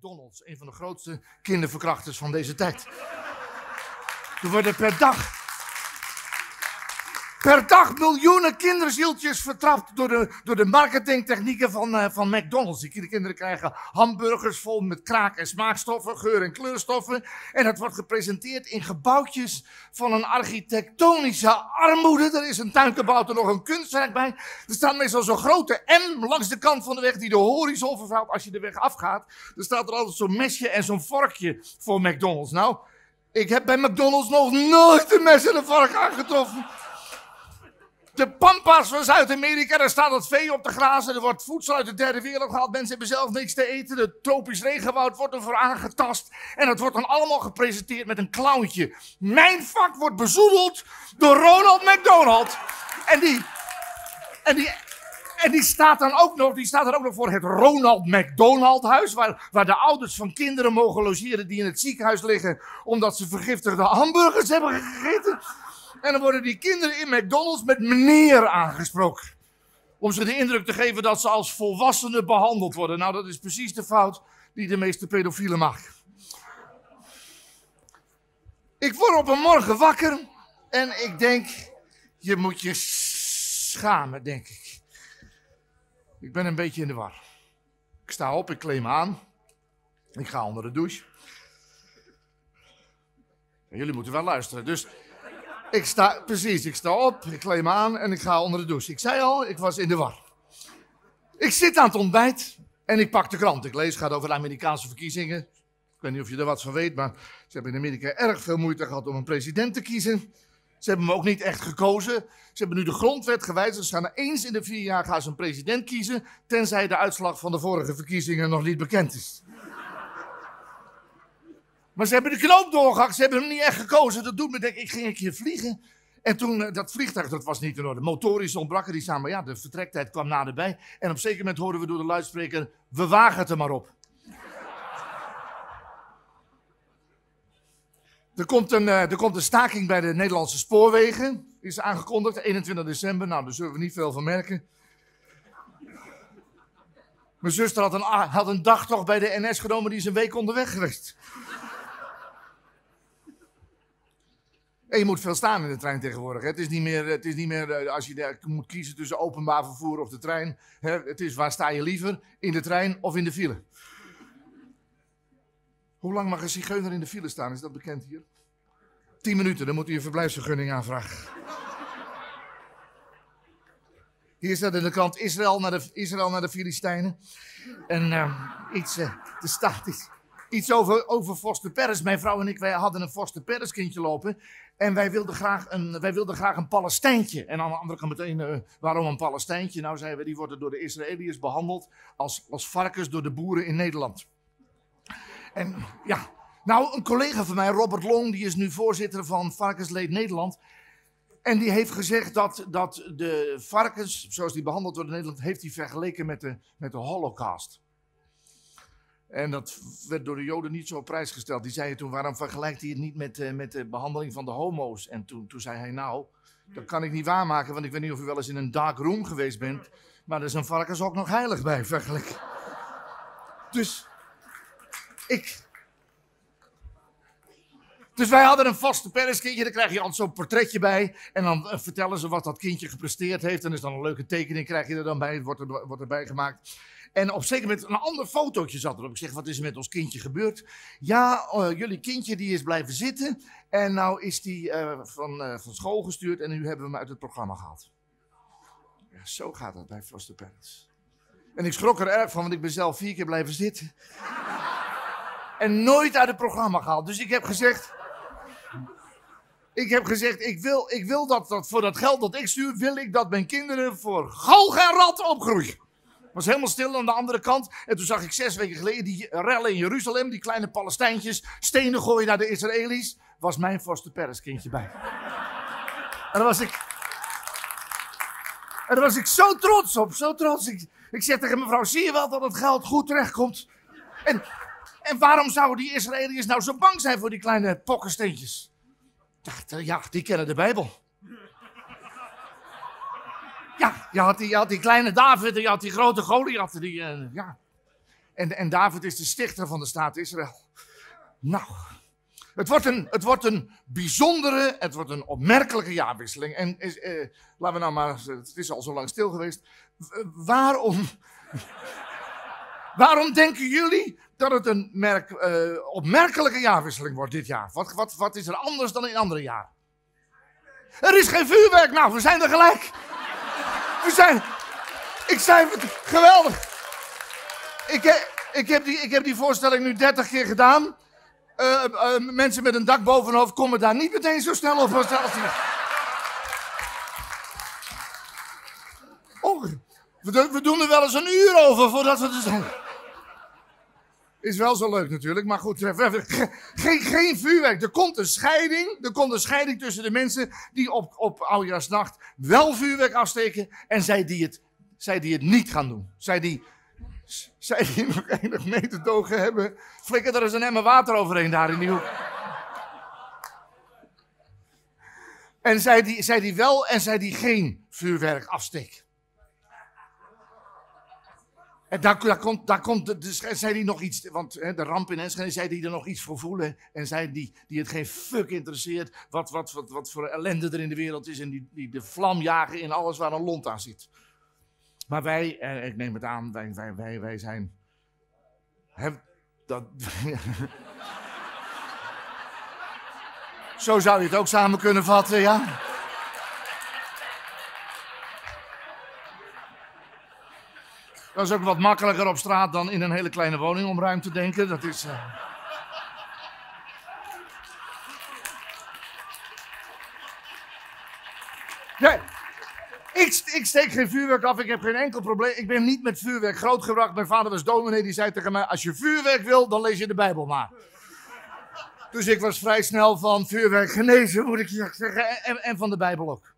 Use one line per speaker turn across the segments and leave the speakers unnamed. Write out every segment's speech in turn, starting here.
McDonald's, een van de grootste kinderverkrachters van deze tijd. Er worden per dag Per dag miljoenen kinderzieltjes vertrapt door de, door de marketingtechnieken van, uh, van McDonald's. Die kinderen krijgen hamburgers vol met kraak- en smaakstoffen, geur- en kleurstoffen. En het wordt gepresenteerd in gebouwtjes van een architectonische armoede. Er is een tuinkebouwte nog een kunstwerk bij. Er staat meestal zo'n grote M langs de kant van de weg die de horizon vervuilt als je de weg afgaat. Er staat er altijd zo'n mesje en zo'n vorkje voor McDonald's. Nou, ik heb bij McDonald's nog nooit een mes en een vork aangetroffen. De pampas van Zuid-Amerika, daar staat het vee op te grazen. Er wordt voedsel uit de derde wereld gehaald. Mensen hebben zelf niks te eten. De tropisch regenwoud wordt ervoor aangetast. En het wordt dan allemaal gepresenteerd met een clowntje. Mijn vak wordt bezoedeld door Ronald McDonald. En die, en die, en die staat dan ook nog, die staat dan ook nog voor het Ronald McDonald huis. Waar, waar de ouders van kinderen mogen logeren die in het ziekenhuis liggen. Omdat ze vergiftigde hamburgers hebben gegeten. En dan worden die kinderen in McDonald's met meneer aangesproken. Om ze de indruk te geven dat ze als volwassenen behandeld worden. Nou, dat is precies de fout die de meeste pedofielen maken. Ik word op een morgen wakker en ik denk, je moet je schamen, denk ik. Ik ben een beetje in de war. Ik sta op, ik kleed me aan. Ik ga onder de douche. Jullie moeten wel luisteren. Dus ik sta, precies, ik sta op, ik kleed me aan en ik ga onder de douche. Ik zei al, ik was in de war. Ik zit aan het ontbijt en ik pak de krant. Ik lees, het gaat over de Amerikaanse verkiezingen. Ik weet niet of je er wat van weet, maar ze hebben in Amerika erg veel moeite gehad om een president te kiezen. Ze hebben hem ook niet echt gekozen. Ze hebben nu de grondwet gewijzigd. Ze gaan eens in de vier jaar gaan ze een president kiezen, tenzij de uitslag van de vorige verkiezingen nog niet bekend is. Maar ze hebben de knoop doorgehakt, ze hebben hem niet echt gekozen. Dat doet me denken, ik ging een keer vliegen. En toen, uh, dat vliegtuig, dat was niet in orde. Motorisch ontbraken die samen. Ja, de vertrektijd kwam naderbij. En op een zeker moment hoorden we door de luidspreker, we wagen het er maar op. Er komt, een, uh, er komt een staking bij de Nederlandse spoorwegen. Is aangekondigd, 21 december. Nou, daar zullen we niet veel van merken. Mijn zuster had een, had een dag toch bij de NS genomen, die is een week onderweg geweest. En je moet veel staan in de trein tegenwoordig. Het is niet meer, het is niet meer eh, als je moet kiezen tussen openbaar vervoer of de trein. Het is waar sta je liever? In de trein of in de file? Hoe lang mag een zigeuner in de file staan? Is dat bekend hier? Tien minuten, dan moet hij een verblijfsvergunning aanvragen. Hier staat in de krant Israël naar de, Israël naar de Filistijnen. En uh, iets, uh, er staat iets, iets over, over Foster Peres. Mijn vrouw en ik wij hadden een Foster Peres kindje lopen. En wij wilden graag een, wij wilden graag een Palestijntje. En aan de andere kant meteen, uh, waarom een Palestijntje? Nou, zeiden we, die worden door de Israëliërs behandeld als, als varkens door de boeren in Nederland. En ja, nou, een collega van mij, Robert Long, die is nu voorzitter van Varkensleed Nederland. En die heeft gezegd dat, dat de varkens, zoals die behandeld worden in Nederland, heeft hij vergeleken met de, met de holocaust. En dat werd door de Joden niet zo op prijs gesteld. Die zeiden toen, waarom vergelijkt hij het niet met, uh, met de behandeling van de homo's? En toen, toen zei hij, nou, dat kan ik niet waarmaken, want ik weet niet of u wel eens in een dark room geweest bent. Maar er is een varkens ook nog heilig bij, vergeleken. Dus, ik... Dus wij hadden een vaste perskindje, daar krijg je altijd zo'n portretje bij. En dan uh, vertellen ze wat dat kindje gepresteerd heeft. En is dan een leuke tekening, krijg je er dan bij, wordt, er, wordt erbij gemaakt. En op zeker moment een ander fotootje zat erop. Ik zeg, wat is er met ons kindje gebeurd? Ja, uh, jullie kindje die is blijven zitten. En nou is die uh, van, uh, van school gestuurd en nu hebben we hem uit het programma gehaald. Ja, zo gaat dat bij foster parents. En ik schrok er erg van, want ik ben zelf vier keer blijven zitten. en nooit uit het programma gehaald. Dus ik heb gezegd... Ik heb gezegd, ik wil, ik wil dat, dat voor dat geld dat ik stuur, wil ik dat mijn kinderen voor galg en rat opgroeien was helemaal stil aan de andere kant. En toen zag ik zes weken geleden die rellen in Jeruzalem, die kleine Palestijntjes, stenen gooien naar de Israëli's. Was mijn Foster Peres kindje bij. En daar was ik. En daar was ik zo trots op, zo trots. Ik, zeg tegen mevrouw, zie je wel dat het geld goed terechtkomt? En, en waarom zouden die Israëliërs nou zo bang zijn voor die kleine pokkensteentjes? Ja, die kennen de Bijbel. Ja, je had die, die kleine David en je had die grote Goliath. Uh, ja. En, en David is de stichter van de staat Israël. Nou, het wordt een, het wordt een bijzondere, het wordt een opmerkelijke jaarwisseling. En eh, laten we nou maar, het is al zo lang stil geweest. Waarom, waarom denken jullie dat het een merk, opmerkelijke jaarwisseling wordt dit jaar? Wat, wat, wat is er anders dan in andere jaren? Er is geen vuurwerk. Nou, we zijn er gelijk. We zijn. Ik zei geweldig. Ik, ik, heb die, ik heb die voorstelling nu 30 keer gedaan. Uh, uh, mensen met een dak boven hun hoofd komen daar niet meteen zo snel als die. Oh, we, we, doen er wel eens een uur over voordat we er zijn. Is wel zo leuk natuurlijk, maar goed. Geen, geen vuurwerk. Er komt een scheiding. Er komt een scheiding tussen de mensen die op, op oudjaarsnacht wel vuurwerk afsteken. En zij die het, zij die het niet gaan doen. Zij die, zij die nog enig mee te dogen hebben. Flikker er eens een emmer water overheen daar in die hoek. En zij die, zij die wel en zij die geen vuurwerk afsteken. En daar, komt, daar komt dus zei hij nog iets, want hè, de ramp in Enschede zei hij er nog iets voor voelen. En zei die, die het geen fuck interesseert wat, wat, wat, wat voor ellende er in de wereld is. En die, die de vlam jagen in alles waar een lont aan zit. Maar wij, ik neem het aan, wij, wij, wij, wij zijn. Dat, Zo zou je het ook samen kunnen vatten, ja. Dat is ook wat makkelijker op straat dan in een hele kleine woning om ruimte te denken. Dat is. Uh... Nee. Ik, ik, steek geen vuurwerk af, ik heb geen enkel probleem. Ik ben niet met vuurwerk grootgebracht. Mijn vader was dominee, die zei tegen mij: Als je vuurwerk wil, dan lees je de Bijbel maar. Dus ik was vrij snel van vuurwerk genezen, moet ik zeggen. En, en van de Bijbel ook.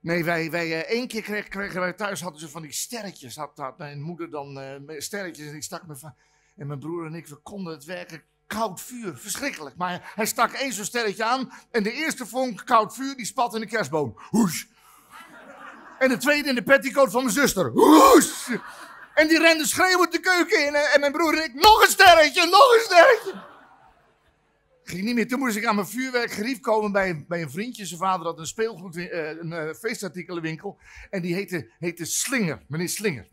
Nee, wij, wij uh, één keer kregen, wij thuis, hadden ze van die sterretjes. Had, mijn moeder dan uh, sterretjes en die stak me van. En mijn broer en ik, we konden het werken koud vuur. Verschrikkelijk. Maar hij stak één zo'n sterretje aan. En de eerste vonk koud vuur, die spat in de kerstboom. Hoes. En de tweede in de petticoat van mijn zuster. Hoes. En die rende schreeuwend de keuken in. En mijn broer en ik, nog een sterretje, nog een sterretje ging niet meer. Toen moest ik aan mijn vuurwerk komen bij, bij een vriendje. Zijn vader had een speelgoed, uh, een uh, feestartikelenwinkel. En die heette, heette Slinger, meneer Slinger.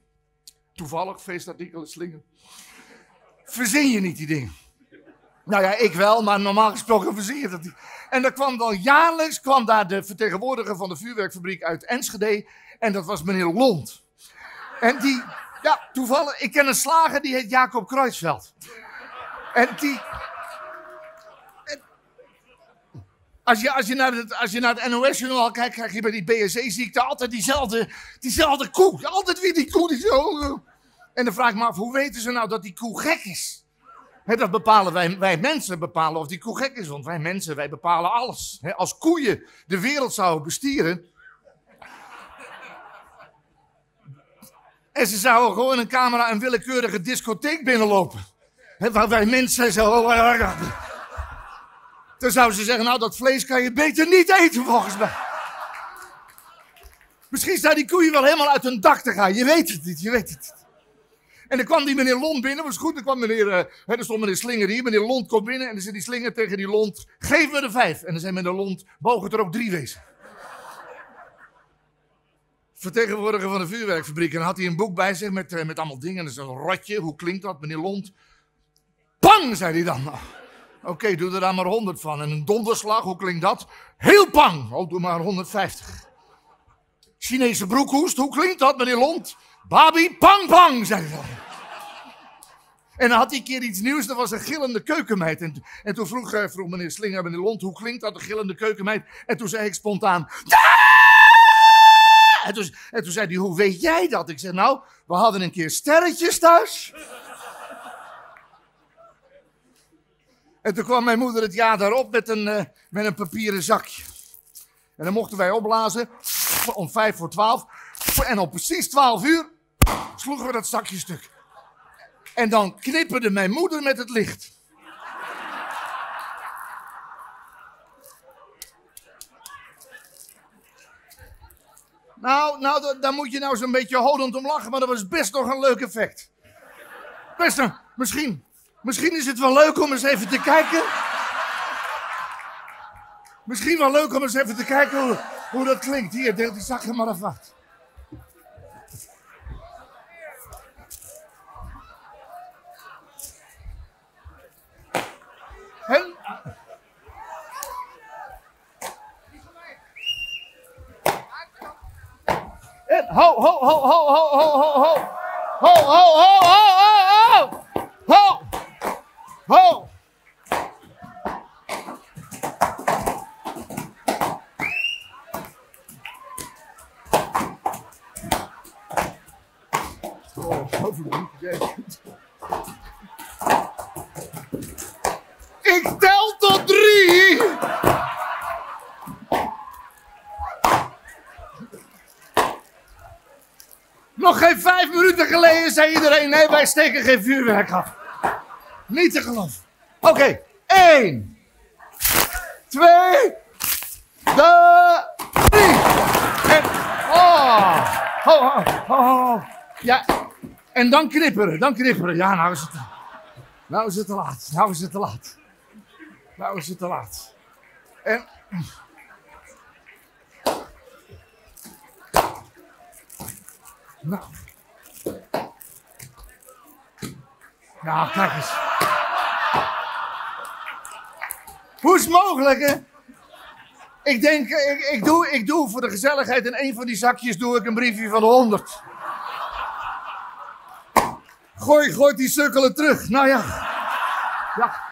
Toevallig, feestartikelen Slinger. Verzin je niet die dingen. Nou ja, ik wel, maar normaal gesproken verzin je dat niet. En er kwam dan jaarlijks kwam daar de vertegenwoordiger van de vuurwerkfabriek uit Enschede. En dat was meneer Lond. En die, ja, toevallig, ik ken een slager die heet Jacob Kruisveld. En die, Als je, als je, naar, het, als je naar het NOS-journaal kijkt, krijg je bij die BSE-ziekte altijd diezelfde, diezelfde koe. Altijd weer die koe die zo... En dan vraag ik me af, hoe weten ze nou dat die koe gek is? dat bepalen wij, wij mensen bepalen of die koe gek is. Want wij mensen, wij bepalen alles. als koeien de wereld zouden bestieren... En ze zouden gewoon een camera een willekeurige discotheek binnenlopen. waar wij mensen zo... Dan zouden ze zeggen, nou dat vlees kan je beter niet eten volgens mij. Misschien staan die koeien wel helemaal uit hun dak te gaan. Je weet het niet, je weet het niet. En dan kwam die meneer Lont binnen, was goed. Dan kwam meneer, uh, er stond meneer Slinger hier. Meneer Lont komt binnen en dan zei die Slinger tegen die Lont, geef me de vijf. En dan zei meneer Lont, mogen er ook drie wezen. Vertegenwoordiger van de vuurwerkfabriek. En dan had hij een boek bij zich met, uh, met allemaal dingen. En dan een rotje, hoe klinkt dat, meneer Lont? Pang, zei hij dan. Oké, doe er dan maar 100 van. En een donderslag, hoe klinkt dat? Heel pang. Oh, doe maar 150. Chinese broekhoest, hoe klinkt dat, meneer Lont? Babi, pang, pang, zei hij. En dan had hij een keer iets nieuws, dat was een gillende keukenmeid. En, en toen vroeg, uh, vroeg meneer Slinger, meneer Lont, hoe klinkt dat, een gillende keukenmeid? En toen zei ik spontaan, en toen, en toen zei hij, hoe weet jij dat? Ik zei, nou, we hadden een keer sterretjes thuis. En toen kwam mijn moeder het jaar daarop met een, uh, met een papieren zakje. En dan mochten wij opblazen om vijf voor twaalf. En op precies twaalf uur sloegen we dat zakje stuk. En dan knipperde mijn moeder met het licht. Nou, nou daar moet je nou zo'n beetje houdend om lachen, maar dat was best nog een leuk effect. Beste, misschien, misschien is het wel leuk om eens even te kijken. Misschien wel leuk om eens even te kijken hoe, dat klinkt. Hier, deel die zakje maar even wat. En, en, ho, ho, ho, ho, ho, ho. Ho, ho, ho, ho, ho, ho. Ik tel tot drie. Nog geen vijf minuten geleden zei iedereen: nee, wij steken geen vuurwerk af. Niet te geloven. Oké, okay. één, twee, de, drie. En, oh, oh, oh, oh. Ja, en dan knipperen, dan knipperen. Ja, nou is het, nou is het te laat. Nou is het te laat. Nou is het te laat. En. Nou. Nou, kijk eens. Hoe is het mogelijk, hè? Ik denk, ik, ik, doe, ik doe voor de gezelligheid in een van die zakjes doe ik een briefje van 100. Gooi, gooi die sukkelen terug. Nou ja. Ja.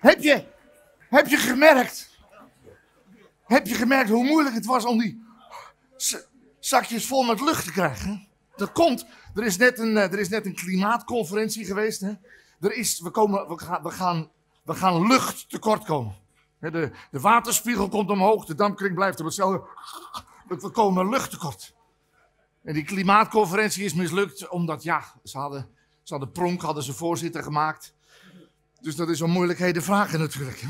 Heb je, heb je gemerkt? Heb je gemerkt hoe moeilijk het was om die zakjes vol met lucht te krijgen? Dat komt. Er is net een, er is net een klimaatconferentie geweest. Hè? Er is, we, komen, we, gaan, we, gaan, we gaan lucht tekort komen. De, de waterspiegel komt omhoog, de dampkring blijft op hetzelfde. We komen lucht tekort. En die klimaatconferentie is mislukt omdat, ja, ze hadden, ze hadden pronk, hadden ze voorzitter gemaakt. Dus dat is om moeilijkheden vragen natuurlijk. Hè?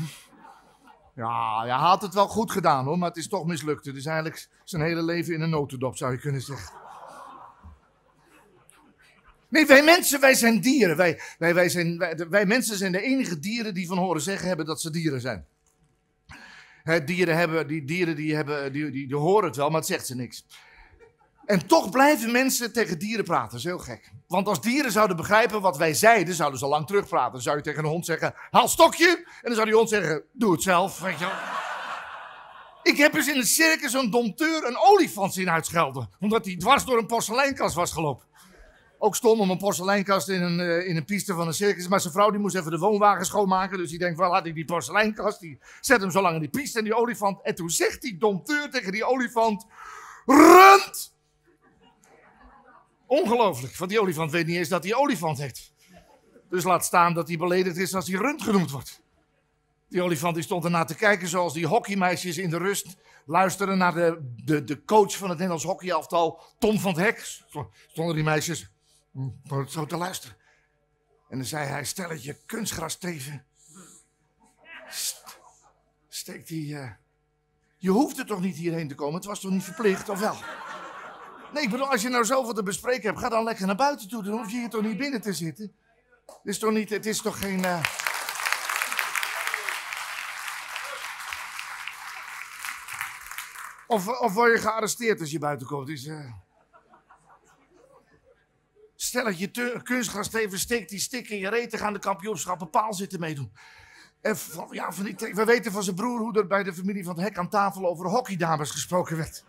Ja, hij had het wel goed gedaan hoor, maar het is toch mislukt. Het is eigenlijk zijn hele leven in een notendop, zou je kunnen zeggen. Nee, wij mensen, wij zijn dieren. Wij, wij, wij, zijn, wij, mensen zijn de enige dieren die van horen zeggen hebben dat ze dieren zijn. dieren hebben, die dieren die hebben, die, die, die horen het wel, maar het zegt ze niks. En toch blijven mensen tegen dieren praten. Dat is heel gek. Want als dieren zouden begrijpen wat wij zeiden, zouden ze lang terugpraten. Dan zou je tegen een hond zeggen, haal stokje. En dan zou die hond zeggen, doe het zelf. Ik heb eens in een circus een domteur een olifant zien uitschelden. Omdat hij dwars door een porseleinkast was gelopen. Ook stom om een porseleinkast in een, uh, in een piste van een circus. Maar zijn vrouw die moest even de woonwagen schoonmaken. Dus die denkt, wel laat ik die porseleinkast. Die zet hem zo lang in die piste en die olifant. En toen zegt die domteur tegen die olifant, rund! Ongelooflijk, want die olifant weet niet eens dat hij olifant heet. Dus laat staan dat hij beledigd is als hij rund genoemd wordt. Die olifant die stond ernaar te kijken zoals die hockeymeisjes in de rust luisteren naar de, de, de coach van het Nederlands hockeyelftal, Tom van het Hek. Stonden die meisjes hm, zo te luisteren. En dan zei hij, stelletje kunstgras teven. Steekt hij... Uh, je hoefde toch niet hierheen te komen? Het was toch niet verplicht, of wel? Nee, ik bedoel, als je nou zoveel te bespreken hebt, ga dan lekker naar buiten toe. Dan hoef je hier toch niet binnen te zitten. Het is toch, niet, het is toch geen. Uh... Of, of word je gearresteerd als je buiten komt? Is, uh... Stel dat je kunstgras even steekt die stik in je reet, te gaan de kampioenschappen paal zitten meedoen. En ja, we weten van zijn broer hoe er bij de familie van het Hek aan tafel over hockeydames gesproken werd.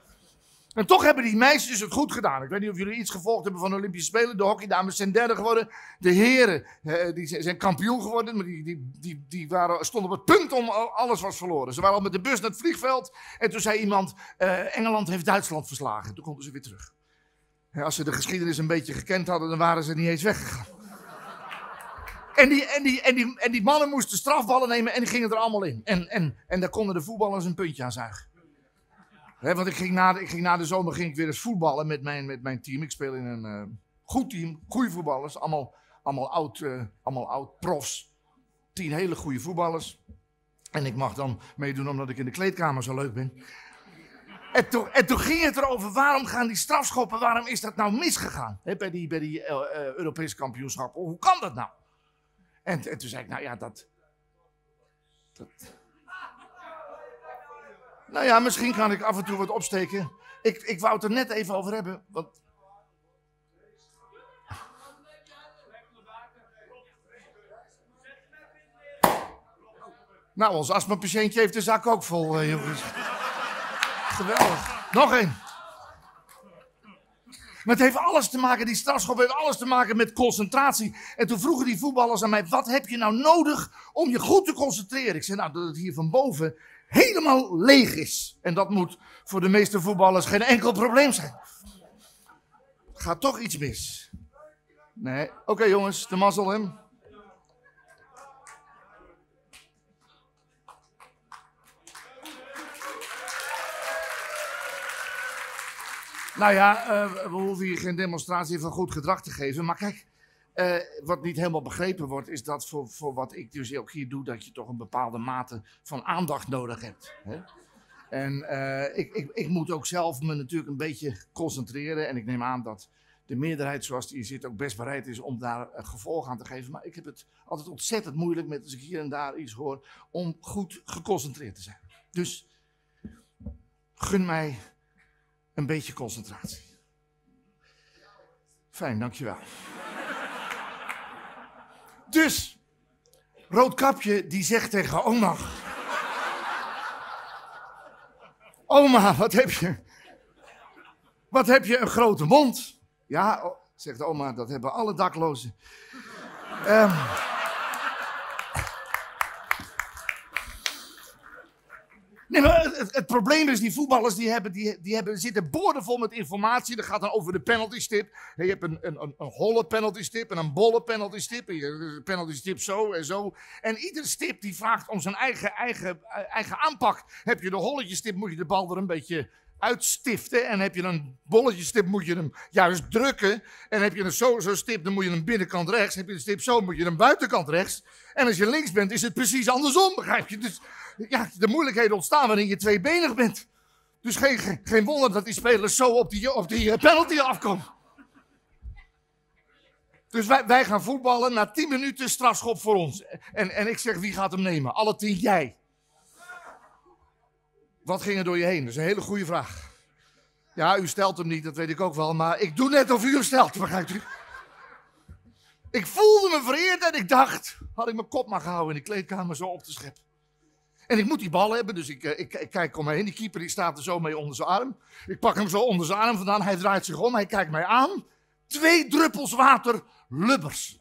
En toch hebben die meisjes het goed gedaan. Ik weet niet of jullie iets gevolgd hebben van de Olympische Spelen. De hockeydames zijn derde geworden. De heren eh, die zijn kampioen geworden. Maar die, die, die, die waren, stonden op het punt om alles was verloren. Ze waren al met de bus naar het vliegveld. En toen zei iemand, uh, Engeland heeft Duitsland verslagen. Toen konden ze weer terug. als ze de geschiedenis een beetje gekend hadden, dan waren ze niet eens weggegaan. En die, en, die, en, die, en die mannen moesten strafballen nemen en die gingen er allemaal in. En, en, en daar konden de voetballers een puntje aan zuigen want ik ging, na ik ging na de zomer ging ik weer eens voetballen met mijn, met mijn team. Ik speel in een uh, goed team, goede voetballers. Allemaal, allemaal, oud, uh, allemaal oud profs. Tien hele goede voetballers. En ik mag dan meedoen omdat ik in de kleedkamer zo leuk ben. En toen, en toen ging het erover, waarom gaan die strafschoppen, waarom is dat nou misgegaan? Bij die, bij die uh, Europese kampioenschappen. Hoe kan dat nou? En, en, toen zei ik, nou ja, dat, dat... Nou ja, misschien kan ik af en toe wat opsteken. Ik, ik wou het er net even over hebben. Want Nou, ons astmapatiëntje heeft de zak ook vol, uh, jongens. Geweldig. Nog één. Maar het heeft alles te maken, die strafschop heeft alles te maken met concentratie. En toen vroegen die voetballers aan mij, wat heb je nou nodig om je goed te concentreren? Ik zei, nou, dat het hier van boven helemaal leeg is. En dat moet voor de meeste voetballers geen enkel probleem zijn. Gaat toch iets mis. Nee, oké jongens, de mazzel hem. Nou ja, uh, we hoeven hier geen demonstratie van goed gedrag te geven. Maar kijk, uh, wat niet helemaal begrepen wordt, is dat voor, voor wat ik dus ook hier doe, dat je toch een bepaalde mate van aandacht nodig hebt. Hè? En uh, ik, ik, ik moet ook zelf me natuurlijk een beetje concentreren. En ik neem aan dat de meerderheid zoals die hier zit ook best bereid is om daar gevolg aan te geven. Maar ik heb het altijd ontzettend moeilijk met als ik hier en daar iets hoor, om goed geconcentreerd te zijn. Dus gun mij een beetje concentratie. Fijn, dankjewel. Dus, Roodkapje die zegt tegen oma... Oma, wat heb je? Wat heb je een grote mond? Ja, zegt oma, dat hebben alle daklozen. Um, Nee, maar het, probleem is, die voetballers die hebben, die, die hebben, zitten boordevol met informatie. Dat gaat dan over de penalty stip. Je hebt een, een, een, holle penalty stip en een bolle penalty stip. En je penalty stip zo en zo. En iedere stip die vraagt om zijn eigen, eigen, eigen aanpak. Heb je de holletje stip, moet je de bal er een beetje uitstiften. En heb je een bolletje stip, moet je hem juist drukken. En heb je een zo-zo stip, dan moet je hem binnenkant rechts. Heb je een stip zo, moet je hem buitenkant rechts. En als je links bent, is het precies andersom, begrijp je? Dus ja, de moeilijkheden ontstaan wanneer je tweebenig bent. Dus geen, geen wonder dat die spelers zo op die, op die eh, penalty afkomen. Dus wij, gaan voetballen, na 10 minuten strafschop voor ons. En, en ik zeg, wie gaat hem nemen? Alle tien, jij. Wat ging er door je heen? Dat is een hele goede vraag. Ja, u stelt hem niet, dat weet ik ook wel, maar ik doe net of u hem stelt, begrijpt u? Ik voelde me vereerd en ik dacht, had ik mijn kop maar gehouden in de kleedkamer zo op te scheppen. En ik moet die bal hebben, dus ik, eh, ik, kijk om me heen. Die keeper die staat er zo mee onder zijn arm. Ik pak hem zo onder zijn arm vandaan. Hij draait zich om, hij kijkt mij aan. Twee druppels water, lubbers.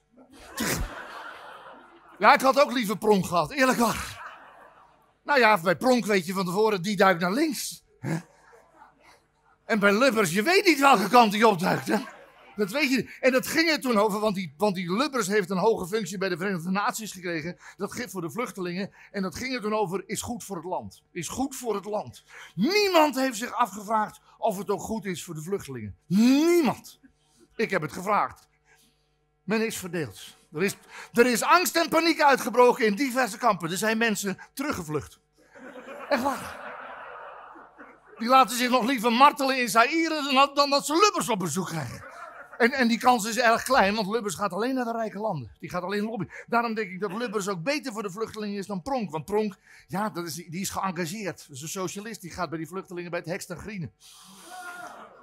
Ja, ik had ook liever pronk gehad, eerlijk waar. Nou ja, bij pronk weet je van tevoren, die duikt naar links. En bij lubbers, je weet niet welke kant die opduikt. Hè? Dat weet je. En dat ging er toen over, want die, want die Lubbers heeft een hoge functie bij de Verenigde Naties gekregen. Dat geeft voor de vluchtelingen. En dat ging er toen over, is goed voor het land. Is goed voor het land. Niemand heeft zich afgevraagd of het ook goed is voor de vluchtelingen. Niemand. Ik heb het gevraagd. Men is verdeeld. Er is, er is angst en paniek uitgebroken in diverse kampen. Er zijn mensen teruggevlucht. Echt waar. Die laten zich nog liever martelen in Zaire dan, dan dat ze Lubbers op bezoek krijgen. En, en die kans is erg klein, want Lubbers gaat alleen naar de rijke landen. Die gaat alleen lobbyen. Daarom denk ik dat Lubbers ook beter voor de vluchtelingen is dan Pronk. Want Pronk, ja, dat is, die is geëngageerd. Dat is een socialist, die gaat bij die vluchtelingen bij het hekst grienen.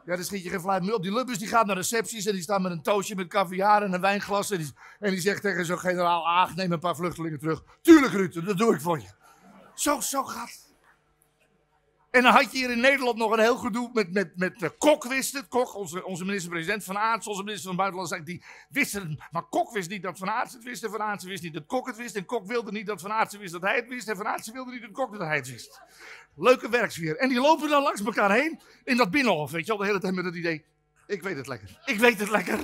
Ja, daar schiet je geen fluit meer op. Die Lubbers die gaat naar recepties en die staat met een toastje met caviar en een wijnglas. En die, en die zegt tegen zo'n generaal Aag, neem een paar vluchtelingen terug. Tuurlijk Ruud, dat doe ik voor je. Zo, zo gaat en dan had je hier in Nederland nog een heel gedoe met, met, met de Kok wist het. Kok, onze, onze minister-president Van Aarts, onze minister van Buitenlandse Zaken, die wisten het. Maar Kok wist niet dat Van Aarts het wist. En Van Aarts wist niet dat Kok het wist. En Kok wilde niet dat Van Aarts wist dat hij het wist. En Van Aarts wilde niet dat Kok dat hij het wist. Leuke werksfeer. En die lopen dan langs elkaar heen in dat binnenhof. Weet je al, de hele tijd met het idee, ik weet het lekker. Ik weet het lekker.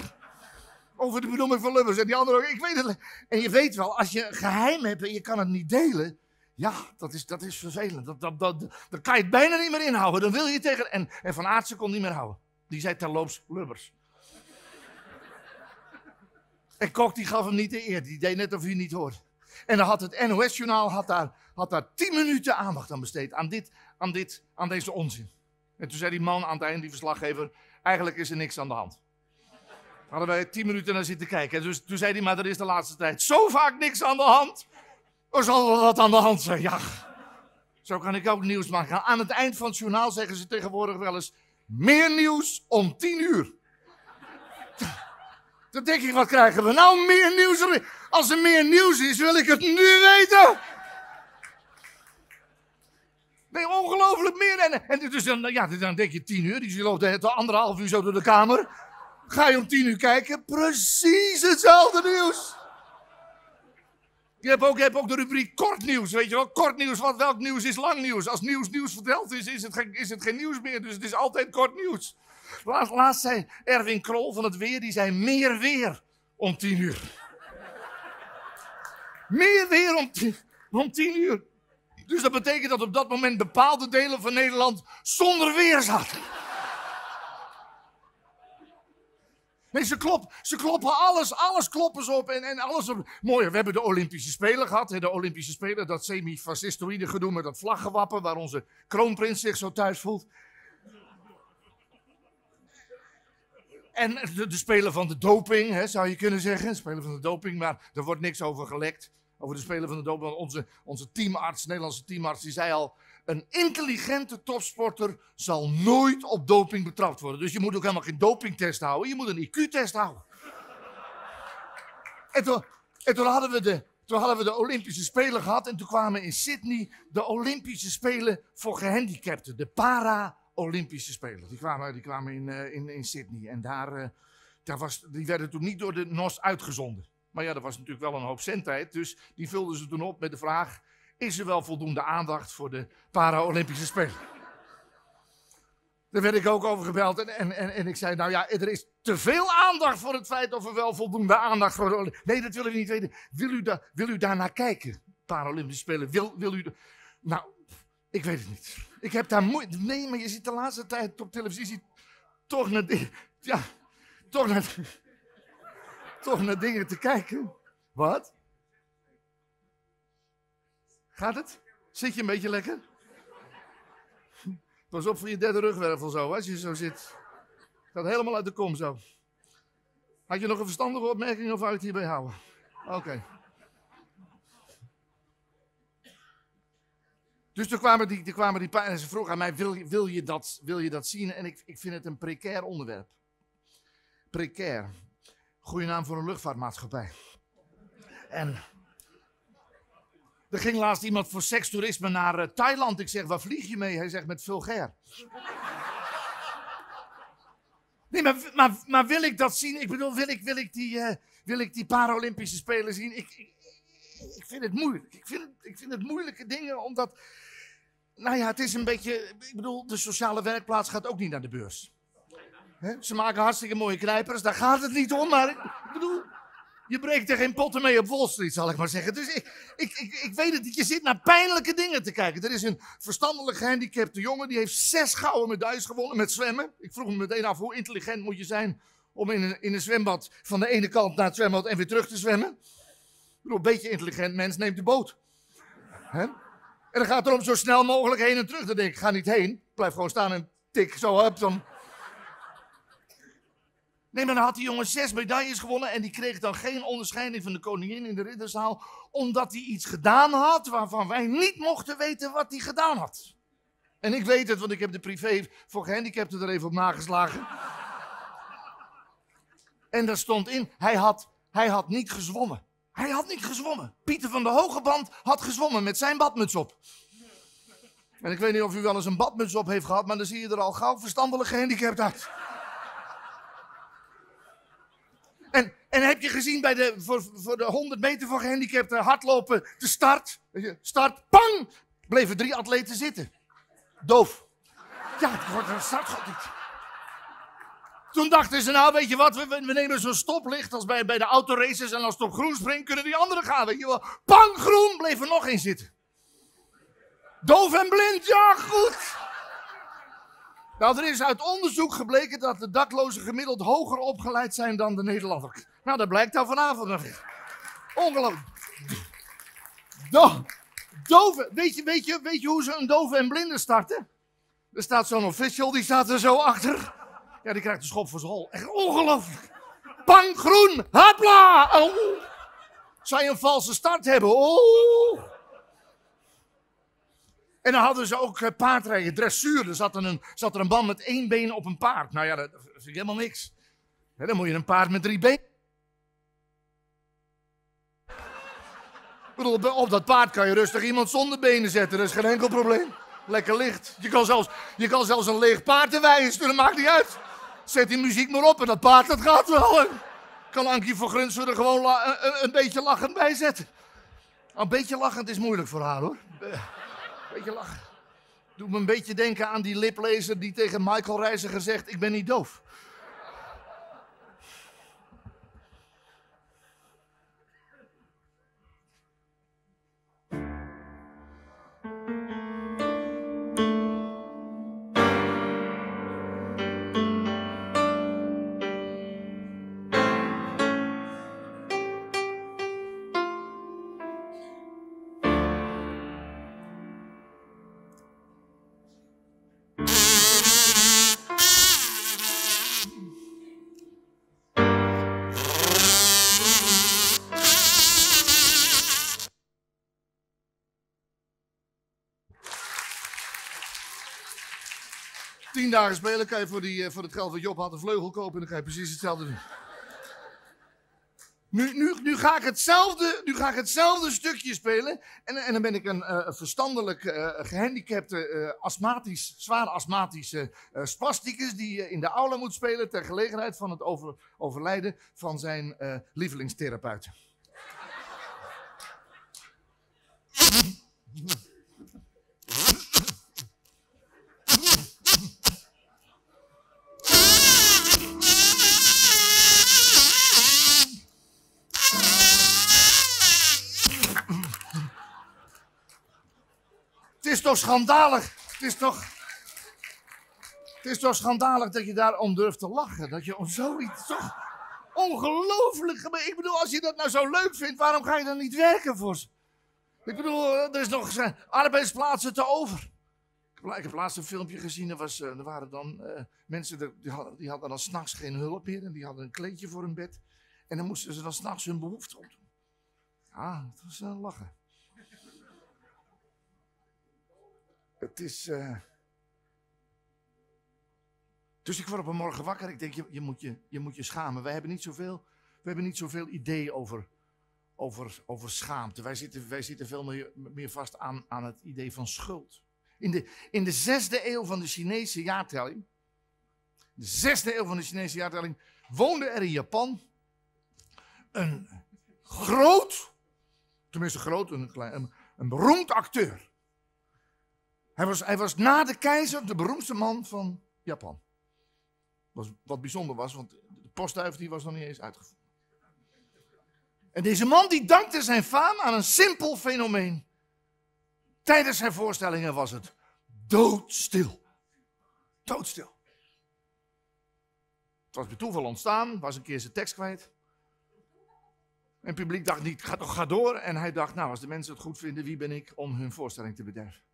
Over de benoeming van Lubbers en die andere ook, ik weet het lekker. En je weet wel, als je geheim hebt en je kan het niet delen ja, dat is, dat is vervelend. Dat, dat, dat, dan kan je het bijna niet meer inhouden. Dan wil je tegen. En, en Van Aartsen kon niet meer houden. Die zei terloops lubbers. en Kok die gaf hem niet de eer. Die deed net of hij niet hoort. En dan had het NOS-journaal had daar, had daar tien minuten aandacht aan besteed. Aan, dit, aan, dit, aan deze onzin. En toen zei die man aan het eind, die verslaggever, eigenlijk is er niks aan de hand. Hadden wij tien minuten naar zitten kijken. Dus toen zei hij, maar er is de laatste tijd zo vaak niks aan de hand. Er zal wel wat aan de hand zijn, ja. Zo kan ik ook nieuws maken. Aan het eind van het journaal zeggen ze tegenwoordig wel eens... Meer nieuws om tien uur. Dan denk ik, wat krijgen we nou? Meer nieuws? Als er meer nieuws is, wil ik het nu weten. Nee, ongelooflijk meer. En, en dus dan, ja, dan denk je tien uur. Die loopt de anderhalf uur zo door de kamer. Ga je om tien uur kijken? Precies hetzelfde nieuws. Je hebt, ook, de rubriek kort nieuws, weet je wel. Kort nieuws, wat, welk nieuws is lang nieuws? Als nieuws nieuws verteld is, is het, geen, is het geen nieuws meer. Dus het is altijd kort nieuws. Laatst, laatst zei Erwin Krol van het Weer, die zei meer weer om tien uur. meer weer om om tien uur. Dus dat betekent dat op dat moment bepaalde delen van Nederland zonder weer zaten. Nee, ze, klop, ze kloppen alles, alles kloppen ze op en, en alles op. Mooi, we hebben de Olympische Spelen gehad. De Olympische Spelen, dat semi-fascistoïde gedoe met dat vlaggenwappen waar onze kroonprins zich zo thuis voelt. En de, de Spelen van de doping, hè, zou je kunnen zeggen. Spelen van de doping, maar er wordt niks over gelekt. Over de Spelen van de doping. Onze, onze teamarts, Nederlandse teamarts, die zei al... Een intelligente topsporter zal nooit op doping betrapt worden. Dus je moet ook helemaal geen dopingtest houden. Je moet een IQ-test houden. En toen, en hadden we de, hadden we de Olympische Spelen gehad. En toen kwamen in Sydney de Olympische Spelen voor gehandicapten. De para-Olympische Spelen. Die kwamen, die kwamen in, uh, in, Sydney. En daar, uh, daar was, die werden toen niet door de NOS uitgezonden. Maar ja, dat was natuurlijk wel een hoop zendtijd. Dus die vulden ze toen op met de vraag: is er wel voldoende aandacht voor de Para-Olympische Spelen? Daar werd ik ook over gebeld en, en, en, en, ik zei, nou ja, er is te veel aandacht voor het feit of er wel voldoende aandacht voor Nee, dat willen we niet weten. Wil u, da, wil u daar naar kijken, Paralympische Spelen? Wil, wil u... Nou, ik weet het niet. Ik heb daar moeite... Nee, maar je ziet de laatste tijd op televisie toch naar... Ja, toch naar... Toch naar dingen te kijken. Wat? Gaat het? Zit je een beetje lekker? Pas op voor je derde rugwervel zo, als je zo zit. Gaat helemaal uit de kom zo. Had je nog een verstandige opmerking of het hierbij houden? Oké. Dus toen kwamen die, toen kwamen die en ze vroegen aan mij, wil, wil, je, dat, wil je dat zien? En ik, ik vind het een precair onderwerp. Precair. Goeie naam voor een luchtvaartmaatschappij. En er ging laatst iemand voor sekstoerisme naar uh, Thailand. Ik zeg, waar vlieg je mee? Hij zegt, met vulgair. Nee, maar, maar, maar, wil ik dat zien? Ik bedoel, wil ik, wil ik, die, uh, wil ik die Paralympische Spelen zien? Ik, ik, ik, vind het moeilijk. Ik vind ik vind het moeilijke dingen, omdat... Nou ja, het is een beetje... Ik bedoel, de sociale werkplaats gaat ook niet naar de beurs. Ze maken hartstikke mooie knijpers, daar gaat het niet om. Maar ik bedoel, je breekt er geen potten mee op Wall Street, zal ik maar zeggen. Dus ik, ik, ik, ik weet het niet. Je zit naar pijnlijke dingen te kijken. Er is een verstandelijk gehandicapte jongen. Die heeft zes gouden medailles gewonnen met zwemmen. Ik vroeg me meteen af, hoe intelligent moet je zijn om in een, in een zwembad van de ene kant naar het zwembad en weer terug te zwemmen? Ik bedoel, een beetje intelligent mens neemt de boot. He? En dan gaat er om zo snel mogelijk heen en terug. Dan denk ik, ga niet heen. Blijf gewoon staan en tik zo op. Dan Nee, maar dan had die jongen zes medailles gewonnen en die kreeg dan geen onderscheiding van de koningin in de ridderzaal, omdat hij iets gedaan had waarvan wij niet mochten weten wat hij gedaan had. En ik weet het, want ik heb de privé voor gehandicapten er even op nageslagen. En daar stond in, hij had, hij had niet gezwommen. Hij had niet gezwommen. Pieter van de Hogeband had gezwommen met zijn badmuts op. En ik weet niet of u wel eens een badmuts op heeft gehad, maar dan zie je er al gauw verstandelijk gehandicapt uit. En, heb je gezien bij de, voor, voor de 100 meter voor gehandicapten hardlopen, de start, start, pang, bleven drie atleten zitten. Doof. Ja, dat start gaat niet. Toen dachten ze, nou weet je wat, we, we nemen zo'n stoplicht als bij, bij de autoraces en als het op groen springt, kunnen die anderen gaan, weet je wel. Pang, groen, bleef er nog één zitten. Doof en blind, ja goed. Nou, er is uit onderzoek gebleken dat de daklozen gemiddeld hoger opgeleid zijn dan de Nederlanders. Nou, dat blijkt dan vanavond nog. Ongelooflijk. Dove, weet je, weet, je, weet je hoe ze een dove en blinde starten? Er staat zo'n official, die staat er zo achter. Ja, die krijgt een schop voor zijn hol. Echt ongelooflijk. Pang, groen, hapla! Oh. Zou je een valse start hebben? Oh. En dan hadden ze ook eh, paardrijden, dressuur. Er zat een, zat er een man met één been op een paard. Nou ja, dat vind ik helemaal niks. dan moet je een paard met drie benen. op dat paard kan je rustig iemand zonder benen zetten. Dat is geen enkel probleem. Lekker licht. Je kan zelfs, je kan zelfs een leeg paard erbij sturen, maakt niet uit. Zet die muziek maar op en dat paard dat gaat wel. Kan Ankie van Grunsven er gewoon een, een, beetje lachend bij zetten. Een beetje lachend is moeilijk voor haar hoor. Beetje lachen. Doet me een beetje denken aan die liplezer die tegen Michael Reiziger zegt: Ik ben niet doof. Spelen, kan je voor, die, eh, voor het geld van Job had een vleugel kopen en dan kan je precies hetzelfde doen. Nu, nu, nu, ga ik hetzelfde, nu ga ik hetzelfde stukje spelen. En, en dan ben ik een uh, verstandelijk uh, gehandicapte, astmatisch, zwaar astmatische spasticus. die in de aula moet spelen ter gelegenheid van het over, overlijden van zijn lievelingstherapeut. Is toch schandalig? Het is toch. Het is toch schandalig dat je daarom durft te lachen. Dat je om zoiets toch. Ongelooflijk. Ik bedoel, als je dat nou zo leuk vindt, waarom ga je dan niet werken voor ze? Ik bedoel, er is nog arbeidsplaatsen te over. Ik heb laatst een filmpje gezien. Er, was, eh, er waren dan mensen die hadden, die hadden dan s'nachts geen hulp meer. En die hadden een kleedje voor hun bed. En dan moesten ze dan s'nachts hun behoefte opdoen. Ja, dat was uh, lachen. Het is. Uh... Dus ik word op een morgen wakker. Ik denk, je, je, moet je, je moet je schamen. Wij hebben niet zoveel, we hebben niet zoveel idee over, over, over schaamte. Wij zitten, wij zitten veel meer, meer vast aan, aan het idee van schuld. In de, in de zesde eeuw van de Chinese jaartelling. De zesde eeuw van de Chinese jaartelling. woonde er in Japan. een groot. tenminste groot, een, klein, een beroemd acteur. Hij was, hij was na de keizer de beroemdste man van Japan. Wat bijzonder was, want de postduif die was nog niet eens uitgevoerd. En deze man die dankte zijn faam aan een simpel fenomeen. Tijdens zijn voorstellingen was het doodstil. Doodstil. Het was bij toeval ontstaan, was een keer zijn tekst kwijt. En het publiek dacht niet, ga ga door. En hij dacht, nou, als de mensen het goed vinden, wie ben ik om hun voorstelling te bederven?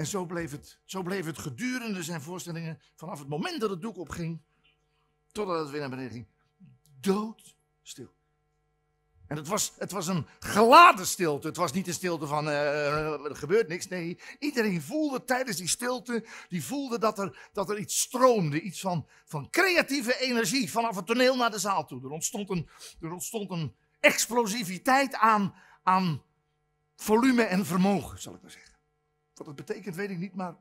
En zo bleef, het, zo bleef het gedurende zijn voorstellingen, vanaf het moment dat het doek opging, totdat het weer naar beneden ging, doodstil. En het was, het was een geladen stilte. Het was niet een stilte van uh, er gebeurt niks. Nee, iedereen voelde tijdens die stilte, die voelde dat er, dat er iets stroomde. Iets van, van creatieve energie vanaf het toneel naar de zaal toe. Er ontstond een, er ontstond een explosiviteit aan, aan volume en vermogen, zal ik maar zeggen. Wat het betekent, weet ik niet, maar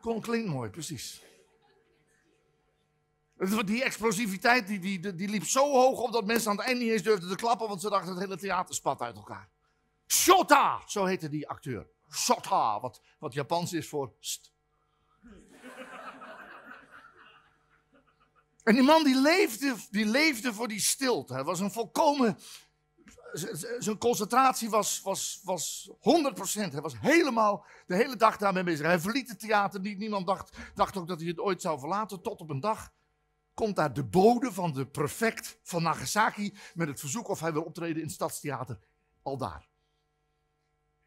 kon klinkt mooi, precies. Die explosiviteit die, die, die liep zo hoog op dat mensen aan het einde niet eens durfden te klappen, want ze dachten het hele theater spat uit elkaar. Shota, zo heette die acteur. Shota, wat, wat Japans is voor st. En die man die leefde, die leefde voor die stilte. Hij was een volkomen zijn concentratie was, was, was 100%. Hij was helemaal de hele dag daarmee bezig. Hij verliet het theater niet. Niemand dacht, dacht ook dat hij het ooit zou verlaten. Tot op een dag komt daar de bode van de prefect van Nagasaki met het verzoek of hij wil optreden in het stadstheater. Al daar.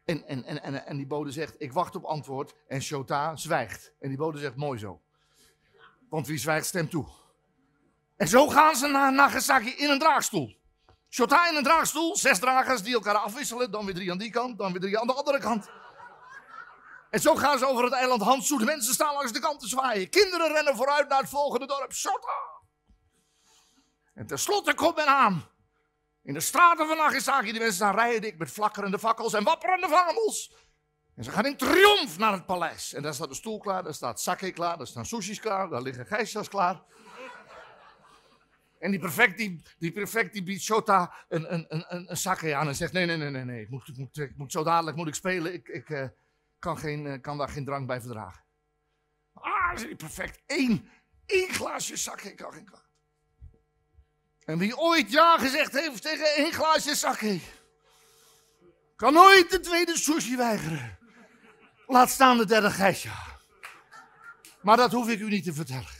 En, en, en, en, en die bode zegt, ik wacht op antwoord. En Shota zwijgt. En die bode zegt, mooi zo. Want wie zwijgt, stemt toe. En zo gaan ze naar Nagasaki in een draagstoel. Shota in een draagstoel, zes dragers die elkaar afwisselen. Dan weer drie aan die kant, dan weer drie aan de andere kant. En zo gaan ze over het eiland Hansu. De mensen staan langs de kant te zwaaien. Kinderen rennen vooruit naar het volgende dorp. Shota! En tenslotte komt men aan. In de straten van Nagasaki, die mensen staan rijden dik met flakkerende fakkels en wapperende vaandels. En ze gaan in triomf naar het paleis. En daar staat de stoel klaar, daar staat sake klaar, daar staan sushis klaar, daar liggen geisha's klaar. En die prefect, die, die, die biedt Shota een, een, een, een sake aan en zegt, nee, nee, nee, nee, nee. Ik, moet, ik, moet, ik moet zo dadelijk moet ik spelen, ik, ik uh, kan, geen, uh, kan daar geen drank bij verdragen. Ah, die prefect, één, één glaasje sake kan geen kwaad. En wie ooit ja gezegd heeft tegen één glaasje sake, kan nooit de tweede sushi weigeren. Laat staan de derde geisha. Maar dat hoef ik u niet te vertellen.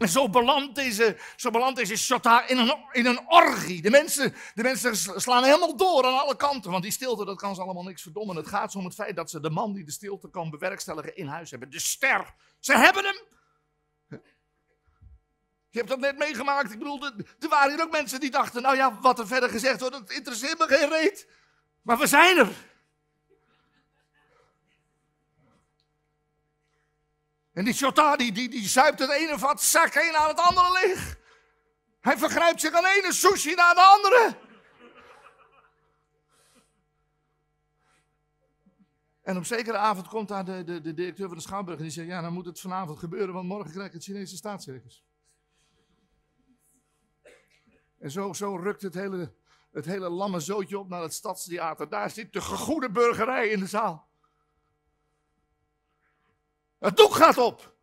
En zo belandt deze, zo deze Shota in een, in een orgie. De mensen, de mensen slaan helemaal door aan alle kanten. Want die stilte, dat kan ze allemaal niks verdommen. Het gaat om het feit dat ze de man die de stilte kan bewerkstelligen in huis hebben. De ster. Ze hebben hem. Je hebt dat net meegemaakt. Ik bedoel, er waren hier ook mensen die dachten, nou ja, wat er verder gezegd wordt, dat interesseert me geen reet. Maar we zijn er. En die Shota, die, die, zuipt het ene vat sake naar het andere leeg. Hij vergrijpt zich aan de ene sushi naar de andere. En op zekere avond komt daar de, de, de directeur van de Schouwburg en die zegt, ja, dan moet het vanavond gebeuren, want morgen krijg ik het Chinese staatscircus. En zo, zo rukt het hele, het hele lamme zootje op naar het stadstheater. Daar zit de gegoede burgerij in de zaal. Het doek gaat op.